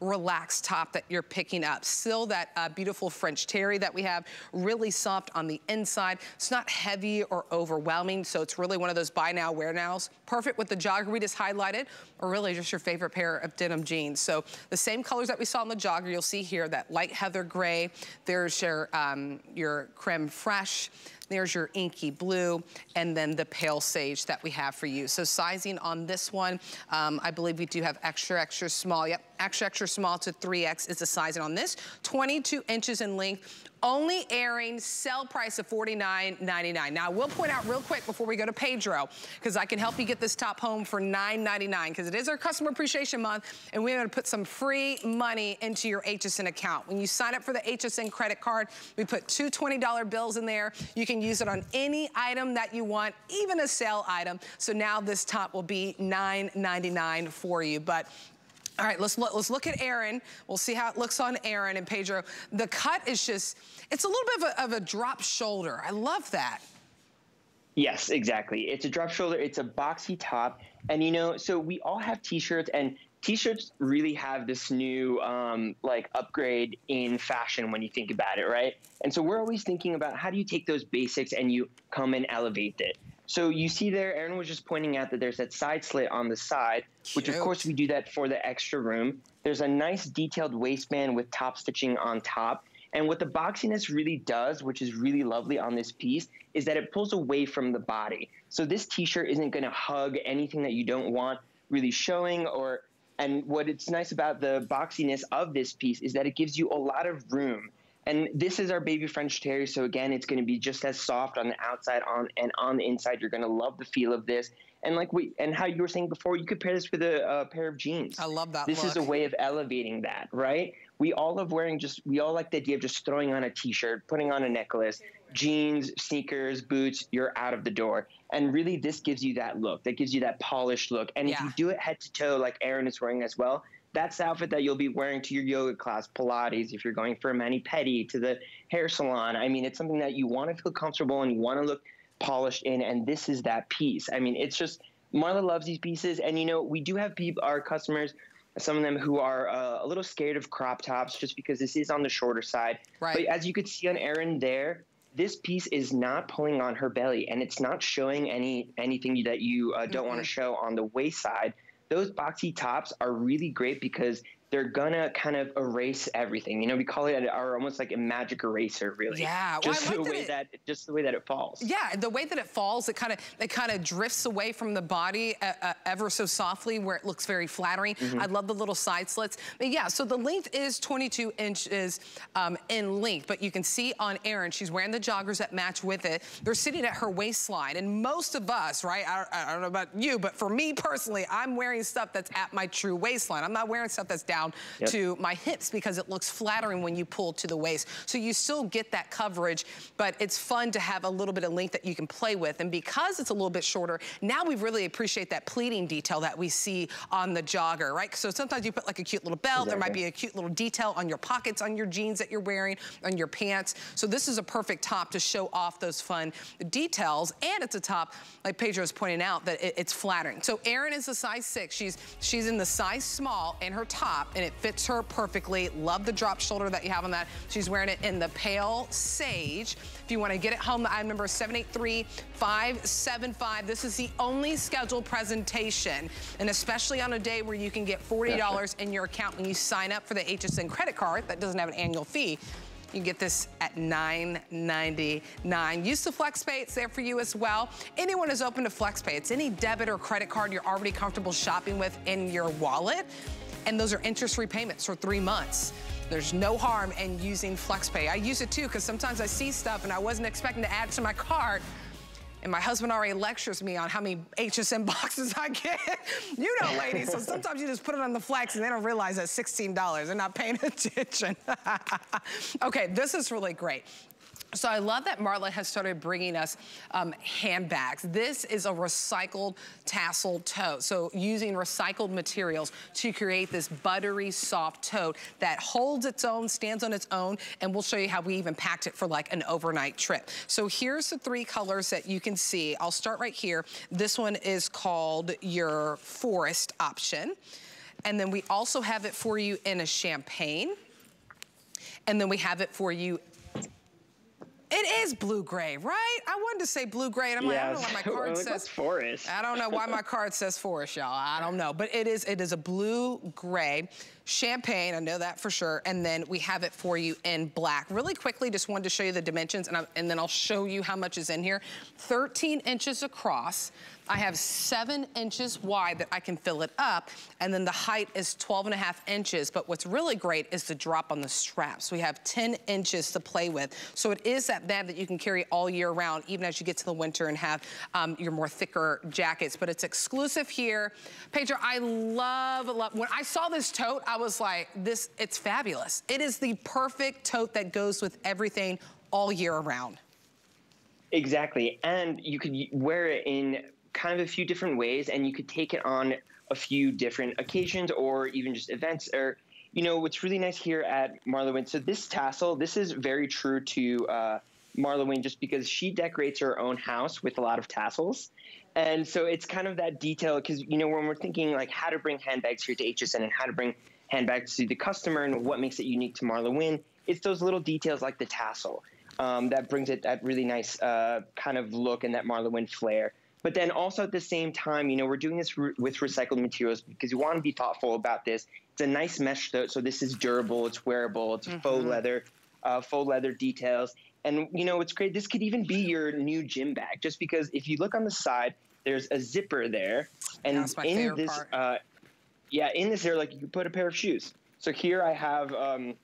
relaxed top that you're picking up. Still that uh, beautiful French terry that we have, really soft on the inside. It's not heavy or overwhelming, so it's really one of those buy now, wear nows. Perfect with the jogger we just highlighted, or really just your favorite pair of denim jeans. So the same colors that we saw in the jogger, you'll see here, that light heather gray. There's your, um, your creme fraiche. There's your inky blue, and then the pale sage that we have for you. So sizing on this one, um, I believe we do have extra, extra small. Yep, extra, extra small to 3X is the sizing on this. 22 inches in length. Only airing, sell price of $49.99. Now, I will point out real quick before we go to Pedro, because I can help you get this top home for $9.99, because it is our Customer Appreciation Month, and we're gonna put some free money into your HSN account. When you sign up for the HSN credit card, we put two $20 bills in there. You can use it on any item that you want, even a sale item. So now this top will be $9.99 for you. But all right, let's look, let's look at Aaron. We'll see how it looks on Aaron and Pedro. The cut is just, it's a little bit of a, of a drop shoulder. I love that. Yes, exactly. It's a drop shoulder, it's a boxy top. And you know, so we all have t-shirts and t-shirts really have this new um, like upgrade in fashion when you think about it, right? And so we're always thinking about how do you take those basics and you come and elevate it. So you see there, Aaron was just pointing out that there's that side slit on the side, which of course we do that for the extra room. There's a nice detailed waistband with top stitching on top. And what the boxiness really does, which is really lovely on this piece, is that it pulls away from the body. So this t-shirt isn't going to hug anything that you don't want really showing or and what it's nice about the boxiness of this piece is that it gives you a lot of room. And this is our baby French Terry, so again, it's going to be just as soft on the outside on and on the inside. You're going to love the feel of this. And like we and how you were saying before, you could pair this with a, a pair of jeans. I love that This is a way of elevating that, right? We all love wearing just we all like the idea of just throwing on a t-shirt, putting on a necklace, jeans, sneakers, boots, you're out of the door. And really this gives you that look. That gives you that polished look. And if you do it head to toe like Aaron is wearing as well, that's the outfit that you'll be wearing to your yoga class, Pilates, if you're going for a mani pedi, to the hair salon. I mean, it's something that you want to feel comfortable and you want to look polished in, and this is that piece. I mean, it's just Marla loves these pieces, and you know, we do have people, our customers some of them who are uh, a little scared of crop tops just because this is on the shorter side. Right. But as you could see on Erin there, this piece is not pulling on her belly and it's not showing any anything that you uh, don't want to show on the waist side. Those boxy tops are really great because they're gonna kind of erase everything. You know, we call it our almost like a magic eraser, really. Yeah, well, just like the that way it- that just the way that it falls. Yeah, the way that it falls, it kind of it kind of drifts away from the body uh, uh, ever so softly, where it looks very flattering. Mm-hmm. I love the little side slits. But yeah, so the length is 22 inches um, in length, but you can see on Erin, she's wearing the joggers that match with it. They're sitting at her waistline, and most of us, right? I, I don't know about you, but for me personally, I'm wearing stuff that's at my true waistline. I'm not wearing stuff that's down Yep. to my hips because it looks flattering when you pull to the waist. So you still get that coverage, but it's fun to have a little bit of length that you can play with. And because it's a little bit shorter, now we really appreciate that pleating detail that we see on the jogger, right? So sometimes you put like a cute little belt, there might be a cute little detail on your pockets, on your jeans that you're wearing, on your pants. So this is a perfect top to show off those fun details. And it's a top, like Pedro pointing out, that it- it's flattering. So Erin is a size six. She's, she's in the size small in her top and it fits her perfectly. Love the drop shoulder that you have on that. She's wearing it in the pale sage. If you want to get it home, the item number is 783-575. This is the only scheduled presentation, and especially on a day where you can get $40 in your account when you sign up for the HSN credit card that doesn't have an annual fee. You get this at $9.99. Use the FlexPay, it's there for you as well. Anyone is open to FlexPay. It's any debit or credit card you're already comfortable shopping with in your wallet. And those are interest-free payments for three months. There's no harm in using FlexPay. I use it too because sometimes I see stuff and I wasn't expecting to add to my cart. And my husband already lectures me on how many HSN *laughs* boxes I get. you know, ladies, so sometimes you just put it on the flex and they don't realize that's $16. They're not paying *laughs* attention. *laughs* okay, this is really great. So I love that Marla has started bringing us um, handbags. This is a recycled tassel tote. So using recycled materials to create this buttery soft tote that holds its own, stands on its own, and we'll show you how we even packed it for like an overnight trip. So here's the three colors that you can see. I'll start right here. This one is called your forest option. And then we also have it for you in a champagne. And then we have it for you it is blue gray, right? I wanted to say blue gray, and I'm like, I don't know why my *laughs* card says forest? I don't know why my card says forest, y'all. I don't know, but it is it is a blue gray champagne. I know that for sure. And then we have it for you in black. Really quickly, just wanted to show you the dimensions, and, I, and then I'll show you how much is in here. 13 inches across. I have seven inches wide that I can fill it up, and then the height is 12 and a half inches. But what's really great is the drop on the straps. We have 10 inches to play with. So it is that bag that you can carry all year round, even as you get to the winter and have um, your more thicker jackets. But it's exclusive here. Pedro, I love, love, when I saw this tote, I was like, this, it's fabulous. It is the perfect tote that goes with everything all year around. Exactly. And you could wear it in kind of a few different ways, and you could take it on a few different occasions or even just events. Or, you know, what's really nice here at Marla Wynne, so this tassel, this is very true to uh, Wynne just because she decorates her own house with a lot of tassels. And so it's kind of that detail because, you know, when we're thinking like how to bring handbags here to HSN and how to bring handbags to the customer and what makes it unique to Marla Wynne, it's those little details like the tassel um, that brings it that really nice uh, kind of look and that Marla Wynne flair. But then also at the same time, you know, we're doing this re- with recycled materials because we want to be thoughtful about this. It's a nice mesh, though, so this is durable, it's wearable, it's faux leather, uh, faux leather details. And, you know, it's great. This could even be your new gym bag, just because if you look on the side, there's a zipper there. And in this, uh, yeah, in this area, like you could put a pair of shoes. So here I have um,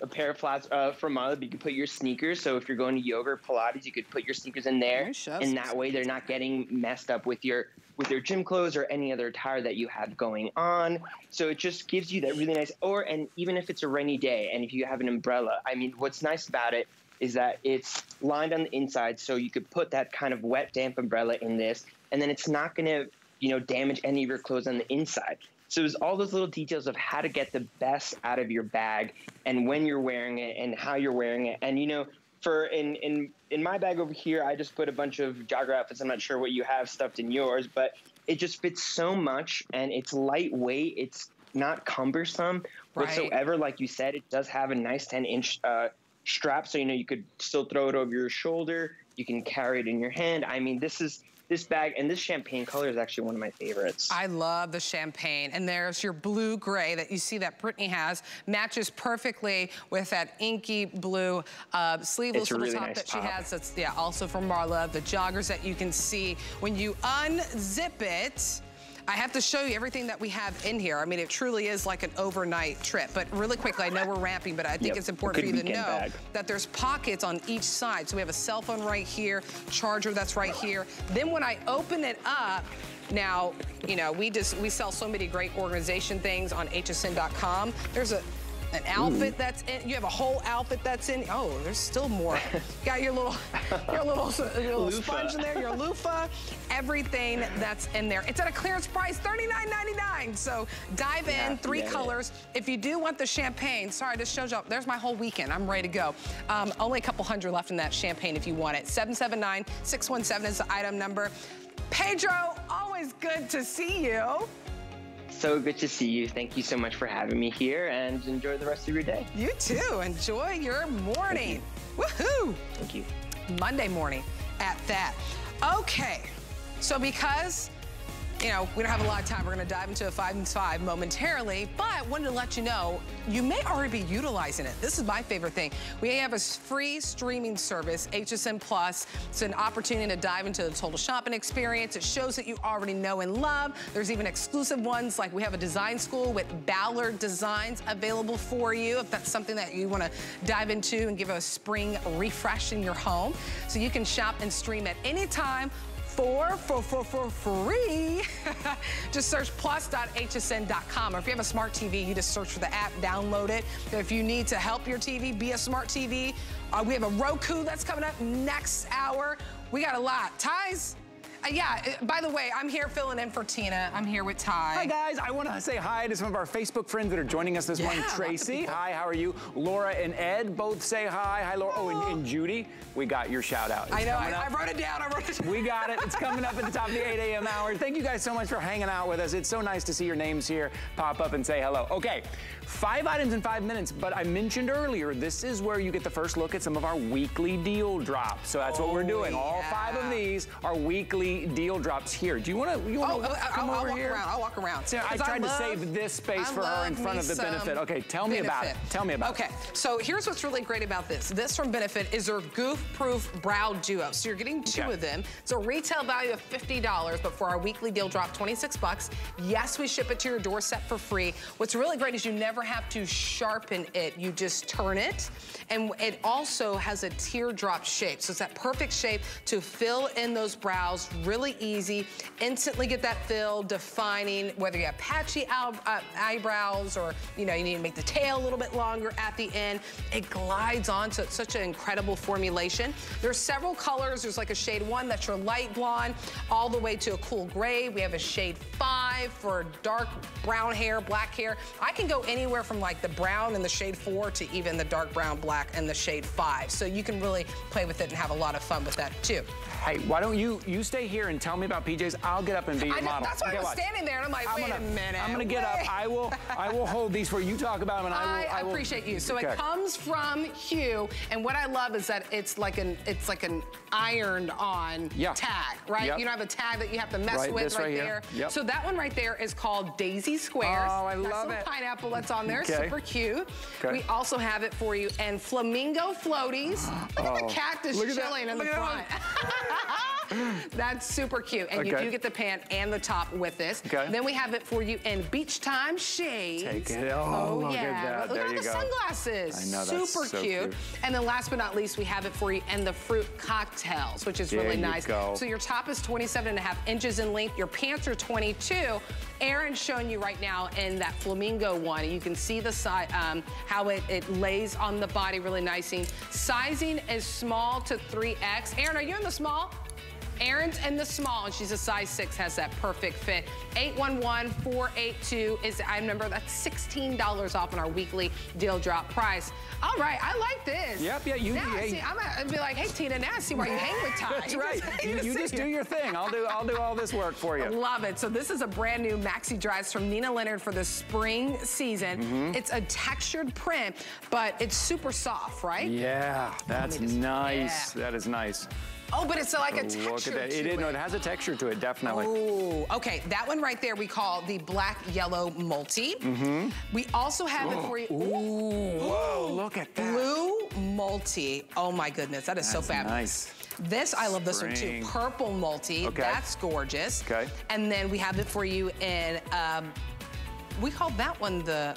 a pair of flats uh, from but you can put your sneakers. So if you're going to yoga or Pilates, you could put your sneakers in there, and that way they're not getting messed up with your with your gym clothes or any other attire that you have going on. So it just gives you that really nice. Or and even if it's a rainy day, and if you have an umbrella, I mean, what's nice about it is that it's lined on the inside, so you could put that kind of wet, damp umbrella in this, and then it's not going to, you know, damage any of your clothes on the inside. So it's all those little details of how to get the best out of your bag and when you're wearing it and how you're wearing it. And you know, for in in in my bag over here, I just put a bunch of jogger outfits. I'm not sure what you have stuffed in yours, but it just fits so much and it's lightweight. It's not cumbersome Right. whatsoever. Like you said, it does have a nice 10 inch uh, strap, so you know you could still throw it over your shoulder. You can carry it in your hand. I mean, this is this bag and this champagne color is actually one of my favorites. I love the champagne. And there's your blue gray that you see that Brittany has. Matches perfectly with that inky blue uh, sleeveless a little really top nice that she has. That's, yeah, also from Marla. The joggers that you can see when you unzip it. I have to show you everything that we have in here. I mean, it truly is like an overnight trip. But really quickly, I know we're ramping, but I think Yep, it's important for you to know bag. that there's pockets on each side. So we have a cell phone right here, charger that's right here. Then when I open it up, now, you know, we just, we sell so many great organization things on hsn.com. There's a, an outfit that's in, you have a whole outfit that's in, oh, there's still more. *laughs* Got your little, your little, your little sponge in there, your loofah, everything that's in there. It's at a clearance price, $39.99. So dive in, Yeah, three colors. If you do want the champagne, sorry, this shows up. There's my whole weekend. I'm ready to go. Um, only a couple hundred left in that champagne if you want it. 779-617 is the item number. Pedro, always good to see you. So good to see you. Thank you so much for having me here and enjoy the rest of your day. You too. Enjoy your morning. You. Woohoo! Thank you. Monday morning at that. Okay, so because you know, we don't have a lot of time. We're going to dive into a five and five momentarily, but wanted to let you know you may already be utilizing it. This is my favorite thing. We have a free streaming service, HSN Plus. It's an opportunity to dive into the total shopping experience. It shows that you already know and love. There's even exclusive ones like we have a design school with Ballard Designs available for you if that's something that you want to dive into and give a spring refresh in your home. So you can shop and stream at any time for, for, for, for free. *laughs* just search plus.hsn.com. Or if you have a smart TV, you just search for the app, download it. If you need to help your TV be a smart TV, uh, we have a Roku that's coming up next hour. We got a lot. Ties? Uh, yeah, uh, by the way, I'm here filling in for Tina. I'm here with Ty. Hi guys, I want to say hi to some of our Facebook friends that are joining us this Yeah, morning. Tracy, hi, how are you? Laura and Ed both say hi. Hi, Laura. Oh, and, and Judy, we got your shout out. It's I know, I. I wrote it down, I wrote it down. We got it. It's coming up at the top of the 8 a.m. hour. Thank you guys so much for hanging out with us. It's so nice to see your names here pop up and say hello. Okay, five items in five minutes, but I mentioned earlier, this is where you get the first look at some of our weekly deal drops. So that's what we're Oh, doing. All five of these are weekly deal drops here. Do you want to you want Oh, to I- come I'll, I'll over walk here? around. I'll walk around. See, I tried to love- save this space I for her in front of the benefit. Okay, tell me about it. Tell me about okay, it. Okay, so here's what's really great about this. This from Benefit is their goof-proof brow duo. So you're getting two Okay. of them. It's a retail value of $50, but for our weekly deal drop, 26 bucks. Yes, we ship it to your doorstep for free. What's really great is you never have to sharpen it. You just turn it. And it also has a teardrop shape. So it's that perfect shape to fill in those brows really easy. Instantly get that fill, defining, whether you have patchy uh, eyebrows or, you know, you need to make the tail a little bit longer at the end. It glides on, so it's such an incredible formulation. There's several colors. There's like a shade one that's your light blonde, all the way to a cool gray. We have a shade five for dark brown hair, black hair. I can go anywhere from like the brown and the shade four to even the dark brown, black and the shade five. So you can really play with it and have a lot of fun with that too. Hey, why don't you you stay here and tell me about PJs? I'll get up and be your I know, model. that's why Okay, I was watch. standing there and I'm like, I'm wait gonna, a minute. I'm gonna get wait. up. I will I will hold these for you. Talk about them and I will. I, will- appreciate you. So Okay. it comes from Hue, and what I love is that it's like an it's like an ironed on Yeah. tag, right? Yep. You don't have a tag that you have to mess Right, with right, right here. there. Yep. So that one right there is called Daisy Squares. Oh, I Nice love it. Pineapple that's on there, Okay. super cute. Okay. We also have it for you, and flamingo floaties. Look at Oh, the cactus look at chilling in the Look at front. *laughs* That's super cute. And you do get the pant and the top with this. Okay. Then we have it for you in beach time shades. Take it. Oh, oh look at yeah. that. Look There at you the go. sunglasses. I know, that's super so cute. cute. And then last but not least, we have it for you in the fruit cocktails, which is There really nice. go. So your top is 27 and a half inches in length. Your pants are 22. Aaron's showing you right now in that flamingo one. You can see the side, um, how it, it lays on the body really nicely. Sizing is small to 3X. Aaron, are you in the small? Erin's in the small, and she's a size six, has that perfect fit. 811-482 is, I remember that's $16 off on our weekly deal drop price. All right, I like this. Yep, yeah, you- Now hey. see, I'm gonna be like, hey, Tina, now I see why you hang with Ty. That's right. *laughs* You, you just do your thing. I'll do I'll do all this work for you. Love it. So this is a brand new maxi dress from Nina Leonard for the spring season. Mm-hmm. It's a textured print, but it's super soft, right? Yeah, that's nice. yeah. That is nice. Oh, but it's like a texture Look at that. to It, is- no, it. it has a texture to it, definitely. Ooh, okay, that one right there we call the black yellow multi. Mm-hmm. We also have it for you. Ooh, Whoa, look at that. blue multi. Oh my goodness, that is so That's fabulous. nice. This, I love this one too. Purple multi. Okay. That's gorgeous. Okay. And then we have it for you in, um, we call that one the,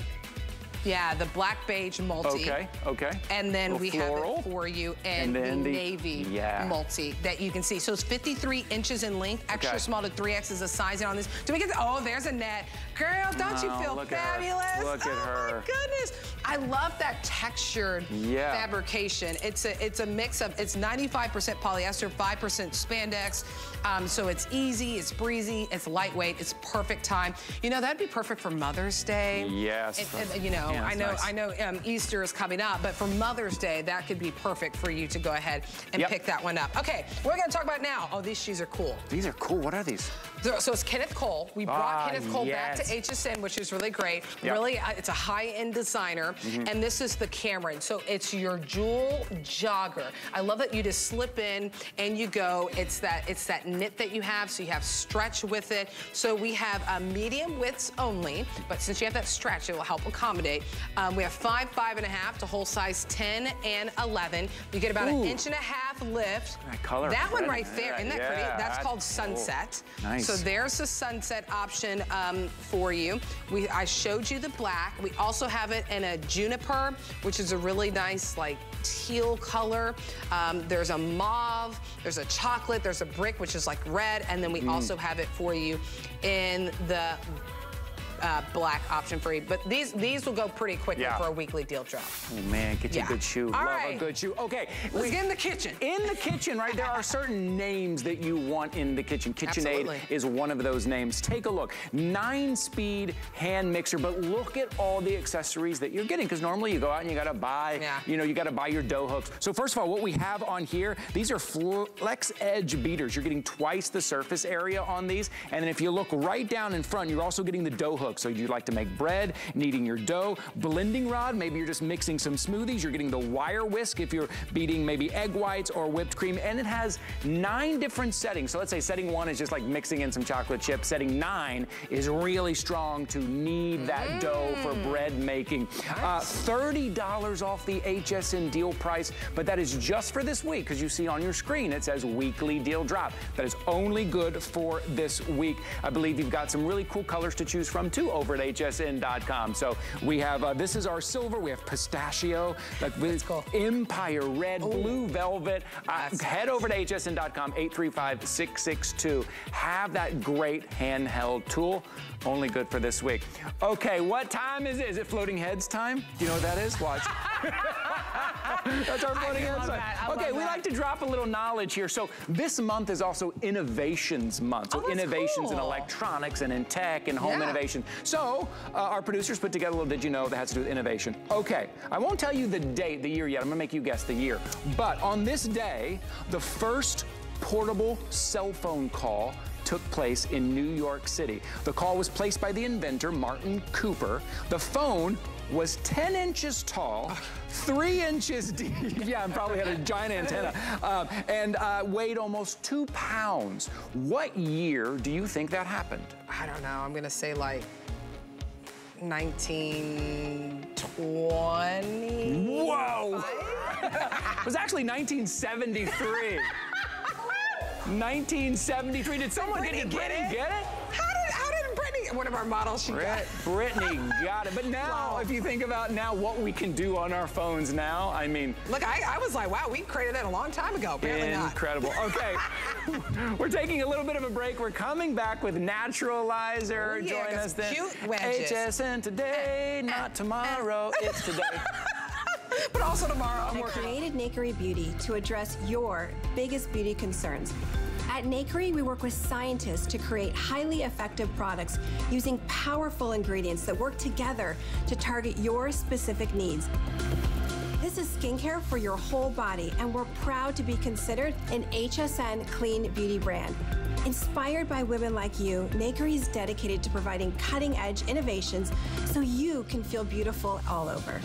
yeah, the black beige multi. Okay, okay. And then we floral. have it for you in And then the, the- navy yeah. multi that you can see. So it's 53 inches in length, extra Okay. small to 3X is the sizing on this. Do we get the, oh, there's a net. Girl, don't you Oh, feel look at her. fabulous? Look at oh her. my goodness. I love that textured Yeah. fabrication. It's a it's a mix of, it's 95% polyester, 5% spandex. Um, so it's easy, it's breezy, it's lightweight, it's perfect time. You know, that'd be perfect for Mother's Day. Yes. And- and, you know, Yeah, I know, nice. I know um, Easter is coming up, but for Mother's Day, that could be perfect for you to go ahead and Yep. pick that one up. Okay, we're gonna talk about now. Oh, these shoes are cool. These are cool. What are these? So so it's Kenneth Cole. We brought Ah, Kenneth Cole back to. HSN, which is really great. Yep. Really, uh, it's a high-end designer, and this is the Cameron. So it's your jewel jogger. I love that you just slip in and you go. It's that it's that knit that you have, so you have stretch with it. So we have uh, medium widths only, but since you have that stretch, it will help accommodate. Um, we have five, five and a half to whole size 10 and 11. You get about Ooh. an inch and a half lift. That color That one right there, Yeah, isn't that pretty? That's that's called cool. sunset. Nice. So there's a sunset option um, for you. We I showed you the black. We also have it in a juniper, which is a really nice like teal color. Um, there's a mauve, there's a chocolate, there's a brick, which is like red, and then we Mm. also have it for you in the uh, black option for you. But these these will go pretty quickly Yeah. for a weekly deal drop. Oh man, get you Yeah. a good shoe. All Love a good shoe. Okay, Let's we- get in the kitchen. In the kitchen, right? There are certain names that you want in the kitchen. KitchenAid Absolutely. is one of those names. Take a look. Nine-speed hand mixer, but look at all the accessories that you're getting. Because normally you go out and you gotta buy, Yeah. you know, you gotta buy your dough hooks. So first of all, what we have on here, these are flex edge beaters. You're getting twice the surface area on these. And then if you look right down in front, you're also getting the dough hook. So you'd like to make bread, kneading your dough, blending rod, maybe you're just mixing some smoothies. You're getting the wire whisk if you're beating maybe egg whites or whipped cream. And it has nine different settings. So let's say setting one is just like mixing in some chocolate chips. Setting nine is really strong to knead that dough for bread making. Uh, $30 off the HSN deal price, but that is just for this week because you see on your screen it says weekly deal drop. That is only good for this week. I believe you've got some really cool colors to choose from too over at hsn.com. So we have, uh, this is our silver, we have pistachio, like cool. empire red, blue velvet. Uh, head over to hsn.com, 835-662. Have that great handheld tool. Only good for this week. Okay, what time is it? Is it floating heads time? Do you know what that is? Watch. *laughs* That's our floating heads time. Okay, we that. like to drop a little knowledge here. So this month is also Innovations Month. So Oh, innovations in electronics and in tech and home Yeah. innovation. So uh, our producers put together a little did you know that has to do with innovation. Okay, I won't tell you the date, the year yet. I'm gonna make you guess the year. But on this day, the first portable cell phone call took place in New York City. The call was placed by the inventor, Martin Cooper. The phone was 10 inches tall, three inches deep. *laughs* yeah, and probably had a giant antenna, um, and uh, weighed almost two pounds. What year do you think that happened? I don't know. I'm gonna say like 1920. Whoa! *laughs* it was actually 1973. 1973. Did someone get it? Get it? Get it? How did how did Brittany? One of our models she got. Brit- Brittany got it. But now, if you think about now what we can do on our phones now, I mean, Look, I, I was like, wow, we created that a long time ago. Apparently not. incredible. Okay, *laughs* we're taking a little bit of a break. We're coming back with Naturalizer. Oh, yeah, Join us then. cute wedges. HSN today, not tomorrow. It's today. *laughs* *laughs* But also tomorrow. I created Nakery Beauty to address your biggest beauty concerns. At Nakery, we work with scientists to create highly effective products using powerful ingredients that work together to target your specific needs. This is skincare for your whole body, and we're proud to be considered an HSN clean beauty brand. Inspired by women like you, Nakery is dedicated to providing cutting edge innovations so you can feel beautiful all over.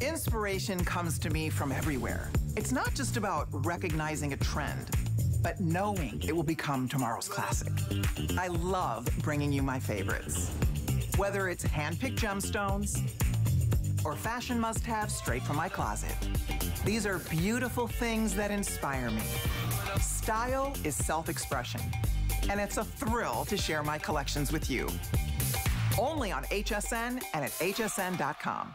Inspiration comes to me from everywhere. It's not just about recognizing a trend, but knowing it will become tomorrow's classic. I love bringing you my favorites. Whether it's hand-picked gemstones or fashion must-haves straight from my closet. These are beautiful things that inspire me. Style is self-expression, and it's a thrill to share my collections with you. Only on HSN and at hsn.com.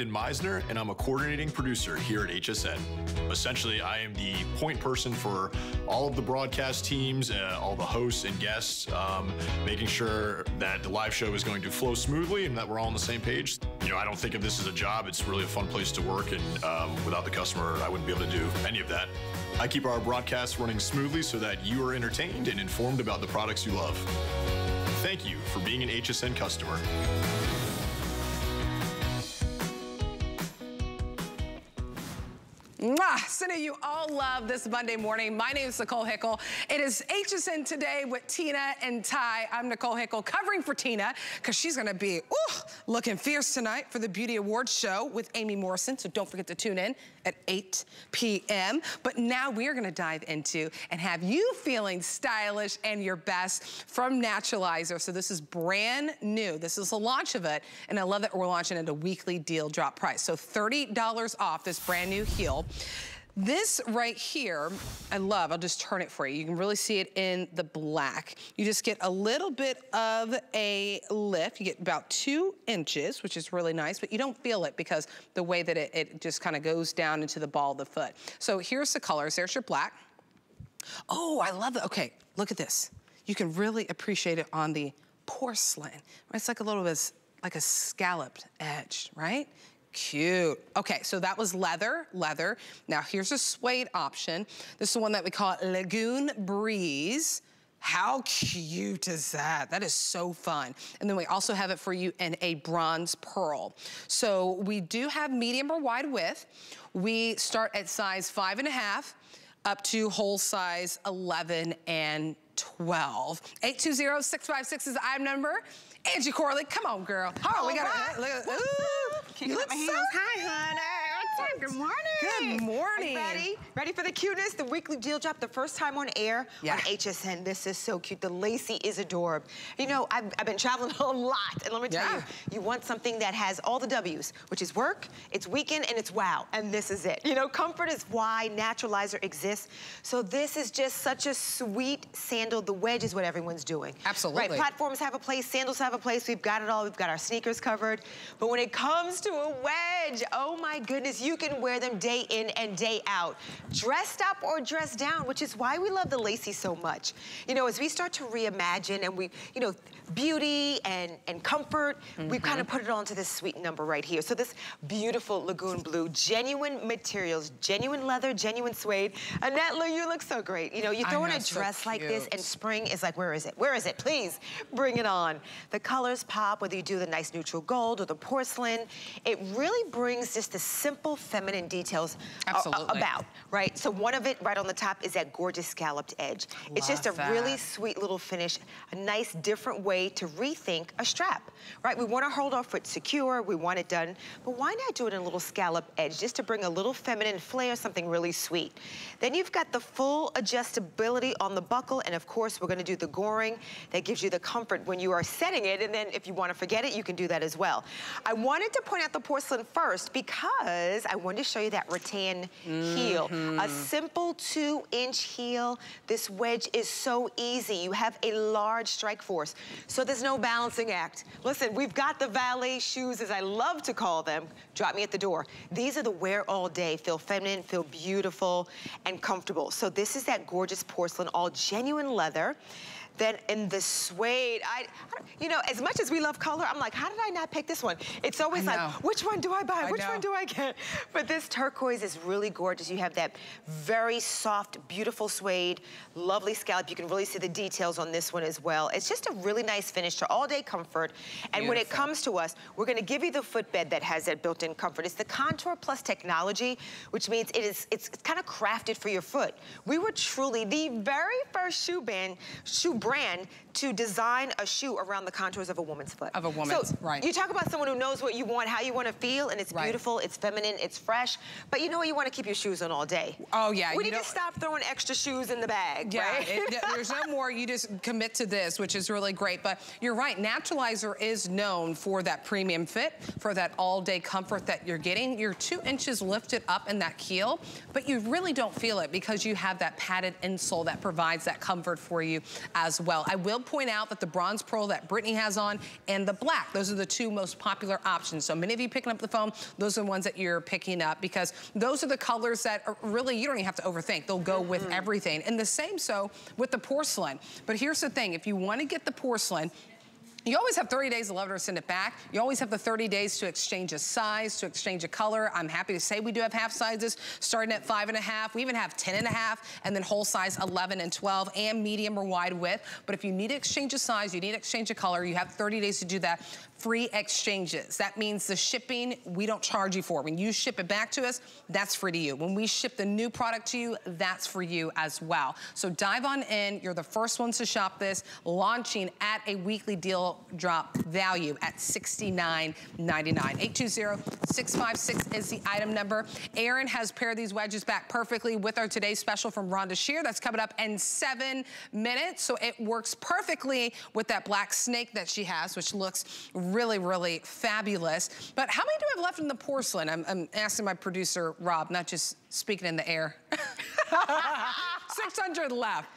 Brandon Meisner, and I'm a coordinating producer here at HSN. Essentially, I am the point person for all of the broadcast teams, uh, all the hosts and guests, um, making sure that the live show is going to flow smoothly and that we're all on the same page. You know, I don't think of this as a job. It's really a fun place to work, and um, without the customer, I wouldn't be able to do any of that. I keep our broadcasts running smoothly so that you are entertained and informed about the products you love. Thank you for being an HSN customer. Mwah! Sending you all love this Monday morning. My name is Nicole Hickl. It is HSN Today with Tina and Ty. I'm Nicole Hickl covering for Tina because she's going to be ooh, looking fierce tonight for the Beauty Awards show with Amy Morrison. So don't forget to tune in at 8 p.m. But now we're going to dive into and have you feeling stylish and your best from Naturalizer. So this is brand new. This is the launch of it. And I love that we're launching at a weekly deal drop price. So $30 off this brand new heel. This right here, I love, I'll just turn it for you. You can really see it in the black. You just get a little bit of a lift. You get about two inches, which is really nice, but you don't feel it because the way that it, it just kind of goes down into the ball of the foot. So here's the colors. There's your black. Oh, I love it. Okay, look at this. You can really appreciate it on the porcelain. It's like a little bit like a scalloped edge, right? Cute. Okay, so that was leather, leather. Now here's a suede option. This is the one that we call Lagoon Breeze. How cute is that? That is so fun. And then we also have it for you in a bronze pearl. So we do have medium or wide width. We start at size five and a half up to whole size 11 and 12. 820-656 is the item number. Angie Corley, come on, girl. Oh, we got right. to look at ooh, Can you look? So Hi, honey. Up? Good morning. Good morning. ready? Ready for the cuteness? The weekly deal drop, the first time on air yeah. on HSN. This is so cute. The lacy is adorable. You know, I've, I've been traveling *laughs* a lot, and let me tell yeah. you, you want something that has all the W's, which is work, it's weekend, and it's wow, and this is it. You know, comfort is why Naturalizer exists. So this is just such a sweet sandal. The wedge is what everyone's doing. Absolutely. Right, platforms have a place, sandals have a place. We've got it all. We've got our sneakers covered. But when it comes to a wedge, oh my goodness, you can wear them day in and day out. Dressed up or dressed down, which is why we love the lacy so much. You know, as we start to reimagine and we, you know, beauty and, and comfort. Mm -hmm. We've kind of put it all into this sweet number right here. So this beautiful lagoon blue, genuine materials, genuine leather, genuine suede. Annette, Lou, you look so great. You know, you throw in a dress so like this and spring is like, where is it? Where is it? Please, bring it on. The colors pop, whether you do the nice neutral gold or the porcelain. It really brings just the simple feminine details about, right? So one of it right on the top is that gorgeous scalloped edge. Love it's just a that. really sweet little finish, a nice different way to rethink a strap, right? We want to hold our foot secure, we want it done, but why not do it in a little scallop edge just to bring a little feminine flair, something really sweet. Then you've got the full adjustability on the buckle, and of course, we're gonna do the goring that gives you the comfort when you are setting it, and then if you wanna forget it, you can do that as well. I wanted to point out the porcelain first because I wanted to show you that rattan mm -hmm. heel. A mm-hmm. simple two inch heel. This wedge is so easy. You have a large strike force, so there's no balancing act. Listen, we've got the valet shoes, as I love to call them. Drop me at the door. These are the wear all day. Feel feminine, feel beautiful, and comfortable. So this is that gorgeous porcelain, all genuine leather. Then in the suede, I, you know, as much as we love color, I'm like, how did I not pick this one? It's always like, which one do I buy? I which know. one do I get? But this turquoise is really gorgeous. You have that very soft, beautiful suede, lovely scallop. You can really see the details on this one as well. It's just a really nice finish to all-day comfort. And Beautiful. when it comes to us, we're gonna give you the footbed that has that built-in comfort. It's the Contour Plus technology, which means it is, it's, it's kind of crafted for your foot. We were truly the very first shoe band, shoe brand brand to design a shoe around the contours of a woman's foot. Of a woman's, so right. You talk about someone who knows what you want, how you want to feel, and it's right. beautiful, it's feminine, it's fresh, but you know what? you want to keep your shoes on all day. Oh, yeah. We need to stop throwing extra shoes in the bag, yeah, right? It, *laughs* there's no more. You just commit to this, which is really great. But you're right, Naturalizer is known for that premium fit, for that all-day comfort that you're getting. You're two inches lifted up in that heel, but you really don't feel it because you have that padded insole that provides that comfort for you as well. I will point out that the bronze pearl that Brittany has on and the black, those are the two most popular options. So many of you picking up the phone, those are the ones that you're picking up because those are the colors that are really, you don't even have to overthink. They'll go mm -hmm. with everything. And the same so with the porcelain. But here's the thing, if you wanna get the porcelain, you always have 30 days to love it or send it back. You always have the 30 days to exchange a size, to exchange a color. I'm happy to say we do have half sizes starting at five and a half. We even have 10 and a half and then whole size 11 and 12 and medium or wide width. But if you need to exchange a size, you need to exchange a color, you have 30 days to do that free exchanges. That means the shipping, we don't charge you for. When you ship it back to us, that's free to you. When we ship the new product to you, that's for you as well. So dive on in. You're the first ones to shop this, launching at a weekly deal drop value at $69.99. 820-656 is the item number. Erin has paired these wedges back perfectly with our today's special from Rhonda Shear. That's coming up in seven minutes. So it works perfectly with that black snake that she has, which looks really, really really fabulous. But how many do I have left in the porcelain? I'm, I'm asking my producer, Rob, not just speaking in the air. *laughs* 600 left.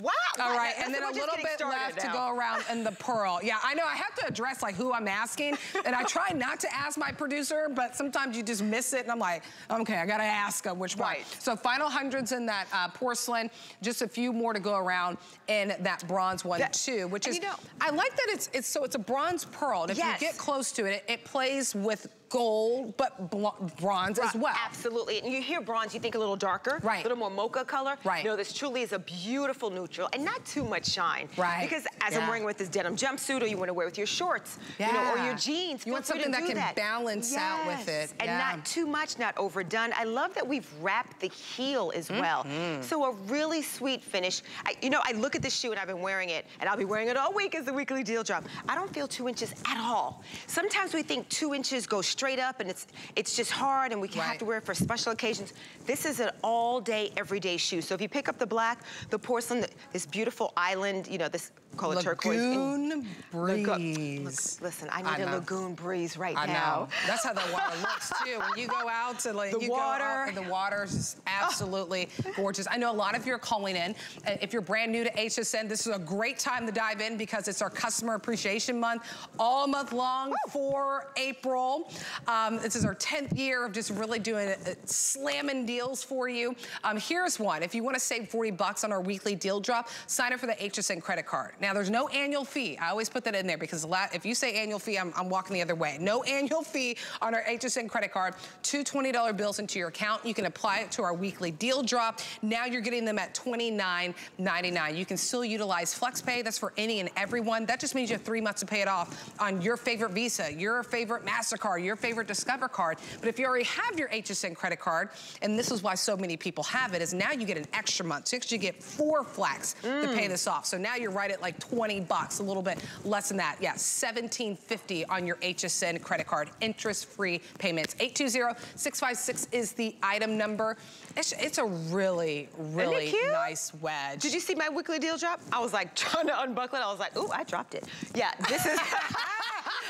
Wow. All right, and then a little bit left now. to go around in the pearl. Yeah, I know I have to address like who I'm asking, and I try not to ask my producer, but sometimes you just miss it, and I'm like, okay, I gotta ask him which right. one. So final hundreds in that uh, porcelain, just a few more to go around in that bronze one that, too, which is, you know, I like that it's, it's so it's a bronze pearl, and if yes. you get close to it, it, it plays with gold, but bronze as well. Absolutely. And you hear bronze, you think a little darker, right. a little more mocha color. Right. No, this truly is a beautiful neutral and not too much shine. Right. Because as yeah. I'm wearing with this denim jumpsuit or you want to wear with your shorts, yeah. you know, or your jeans. You want something that can that. balance yes. out with it. And yeah. not too much, not overdone. I love that we've wrapped the heel as mm -hmm. well. So a really sweet finish. I, you know, I look at this shoe and I've been wearing it and I'll be wearing it all week as the weekly deal drop. I don't feel two inches at all. Sometimes we think two inches go straight up and it's it's just hard and we right. have to wear it for special occasions. This is an all-day, everyday shoe. So if you pick up the black, the porcelain, this beautiful island, you know, this color lagoon turquoise. Lagoon breeze. Look, listen, I need I a lagoon breeze right I now. Know. That's how the water looks too. When you go out to like, the you water. go out, the water is just absolutely gorgeous. I know a lot of you are calling in. Uh, if you're brand new to HSN, this is a great time to dive in because it's our customer appreciation month all month long Woo. for April. Um, this is our 10th year of just really doing uh, slamming deals for you. Um, here's one. If you want to save 40 bucks on our weekly deal drop, sign up for the HSN credit card. Now, there's no annual fee. I always put that in there because if you say annual fee, I'm, I'm walking the other way. No annual fee on our HSN credit card. Two $20 bills into your account. You can apply it to our weekly deal drop. Now you're getting them at $29.99. You can still utilize FlexPay. That's for any and everyone. That just means you have three months to pay it off on your favorite Visa, your favorite MasterCard, your favorite Discover card. But if you already have your HSN credit card, and this is why so many people have it, is now you get an extra month. So you get four flex mm. to pay this off. So now you're right at like 20 bucks, a little bit less than that. Yeah, 1750 on your HSN credit card, interest-free payments. 820-656 is the item number. It's, it's a really, really nice wedge. Did you see my weekly deal drop? I was like trying to unbuckle it. I was like, ooh, I dropped it. Yeah, this is... *laughs*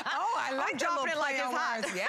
oh, I *laughs* like dropping it like it's hot. Yeah.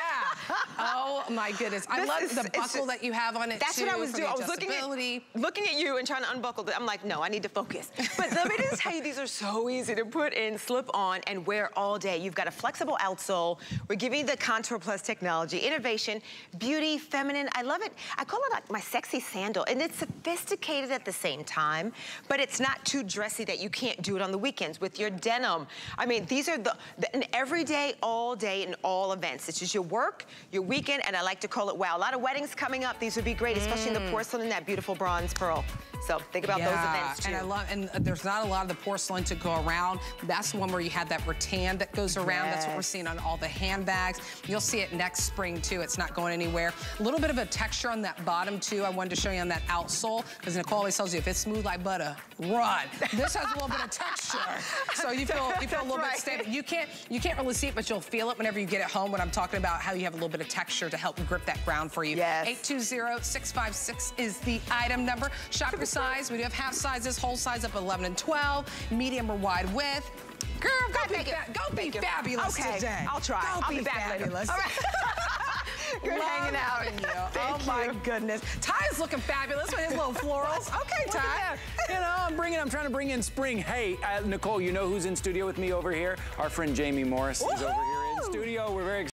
*laughs* oh my goodness. I love is, the buckle that you have on it That's too, what I was doing. I was looking at, looking at you and trying to unbuckle it. I'm like, no, I need to focus. But let me just tell you, these are so easy to put in, slip on, and wear all day. You've got a flexible outsole. We're giving you the Contour Plus technology, innovation, beauty, feminine. I love it. I call it like my sexy sandal. And it's sophisticated at the same time, but it's not too dressy that you can't do it on the weekends with your denim. I mean, these are the, the an everyday, all day, and all events. This is your work, your weekend, and I like to call it wow. A lot of weddings coming up. These would be great, especially mm. in the mm. porcelain and that beautiful bronze pearl. So think about yeah, those events too. And I love, and there's not a lot of the porcelain to go around. That's the one where you have that rattan that goes around. Yes. That's what we're seeing on all the handbags. You'll see it next spring too. It's not going anywhere. A little bit of a texture on that bottom too. I wanted to show you on that outsole because Nicole always tells you if it's smooth like butter, run. this has a little bit of texture, *laughs* so you feel you feel a little right. bit stable. You can't you can't really see it, but you'll feel it whenever you get it home. When I'm talking about how you have a little bit of texture to help grip that ground for you. Yes. 820-656 is the item number. Shop your size. We do have half sizes, whole size up 11 and 12, medium or wide width. Girl, go be, go be fabulous okay, today. I'll try. Go I'll be, be back fabulous. later. All right. *laughs* Good Love hanging out. You. *laughs* oh my goodness. Ty is looking fabulous with his little florals. *laughs* Okay, Ty. You know, I'm bringing, I'm trying to bring in spring. Hey, uh, Nicole, you know who's in studio with me over here? Our friend Jamie Morris is over here in studio. We're very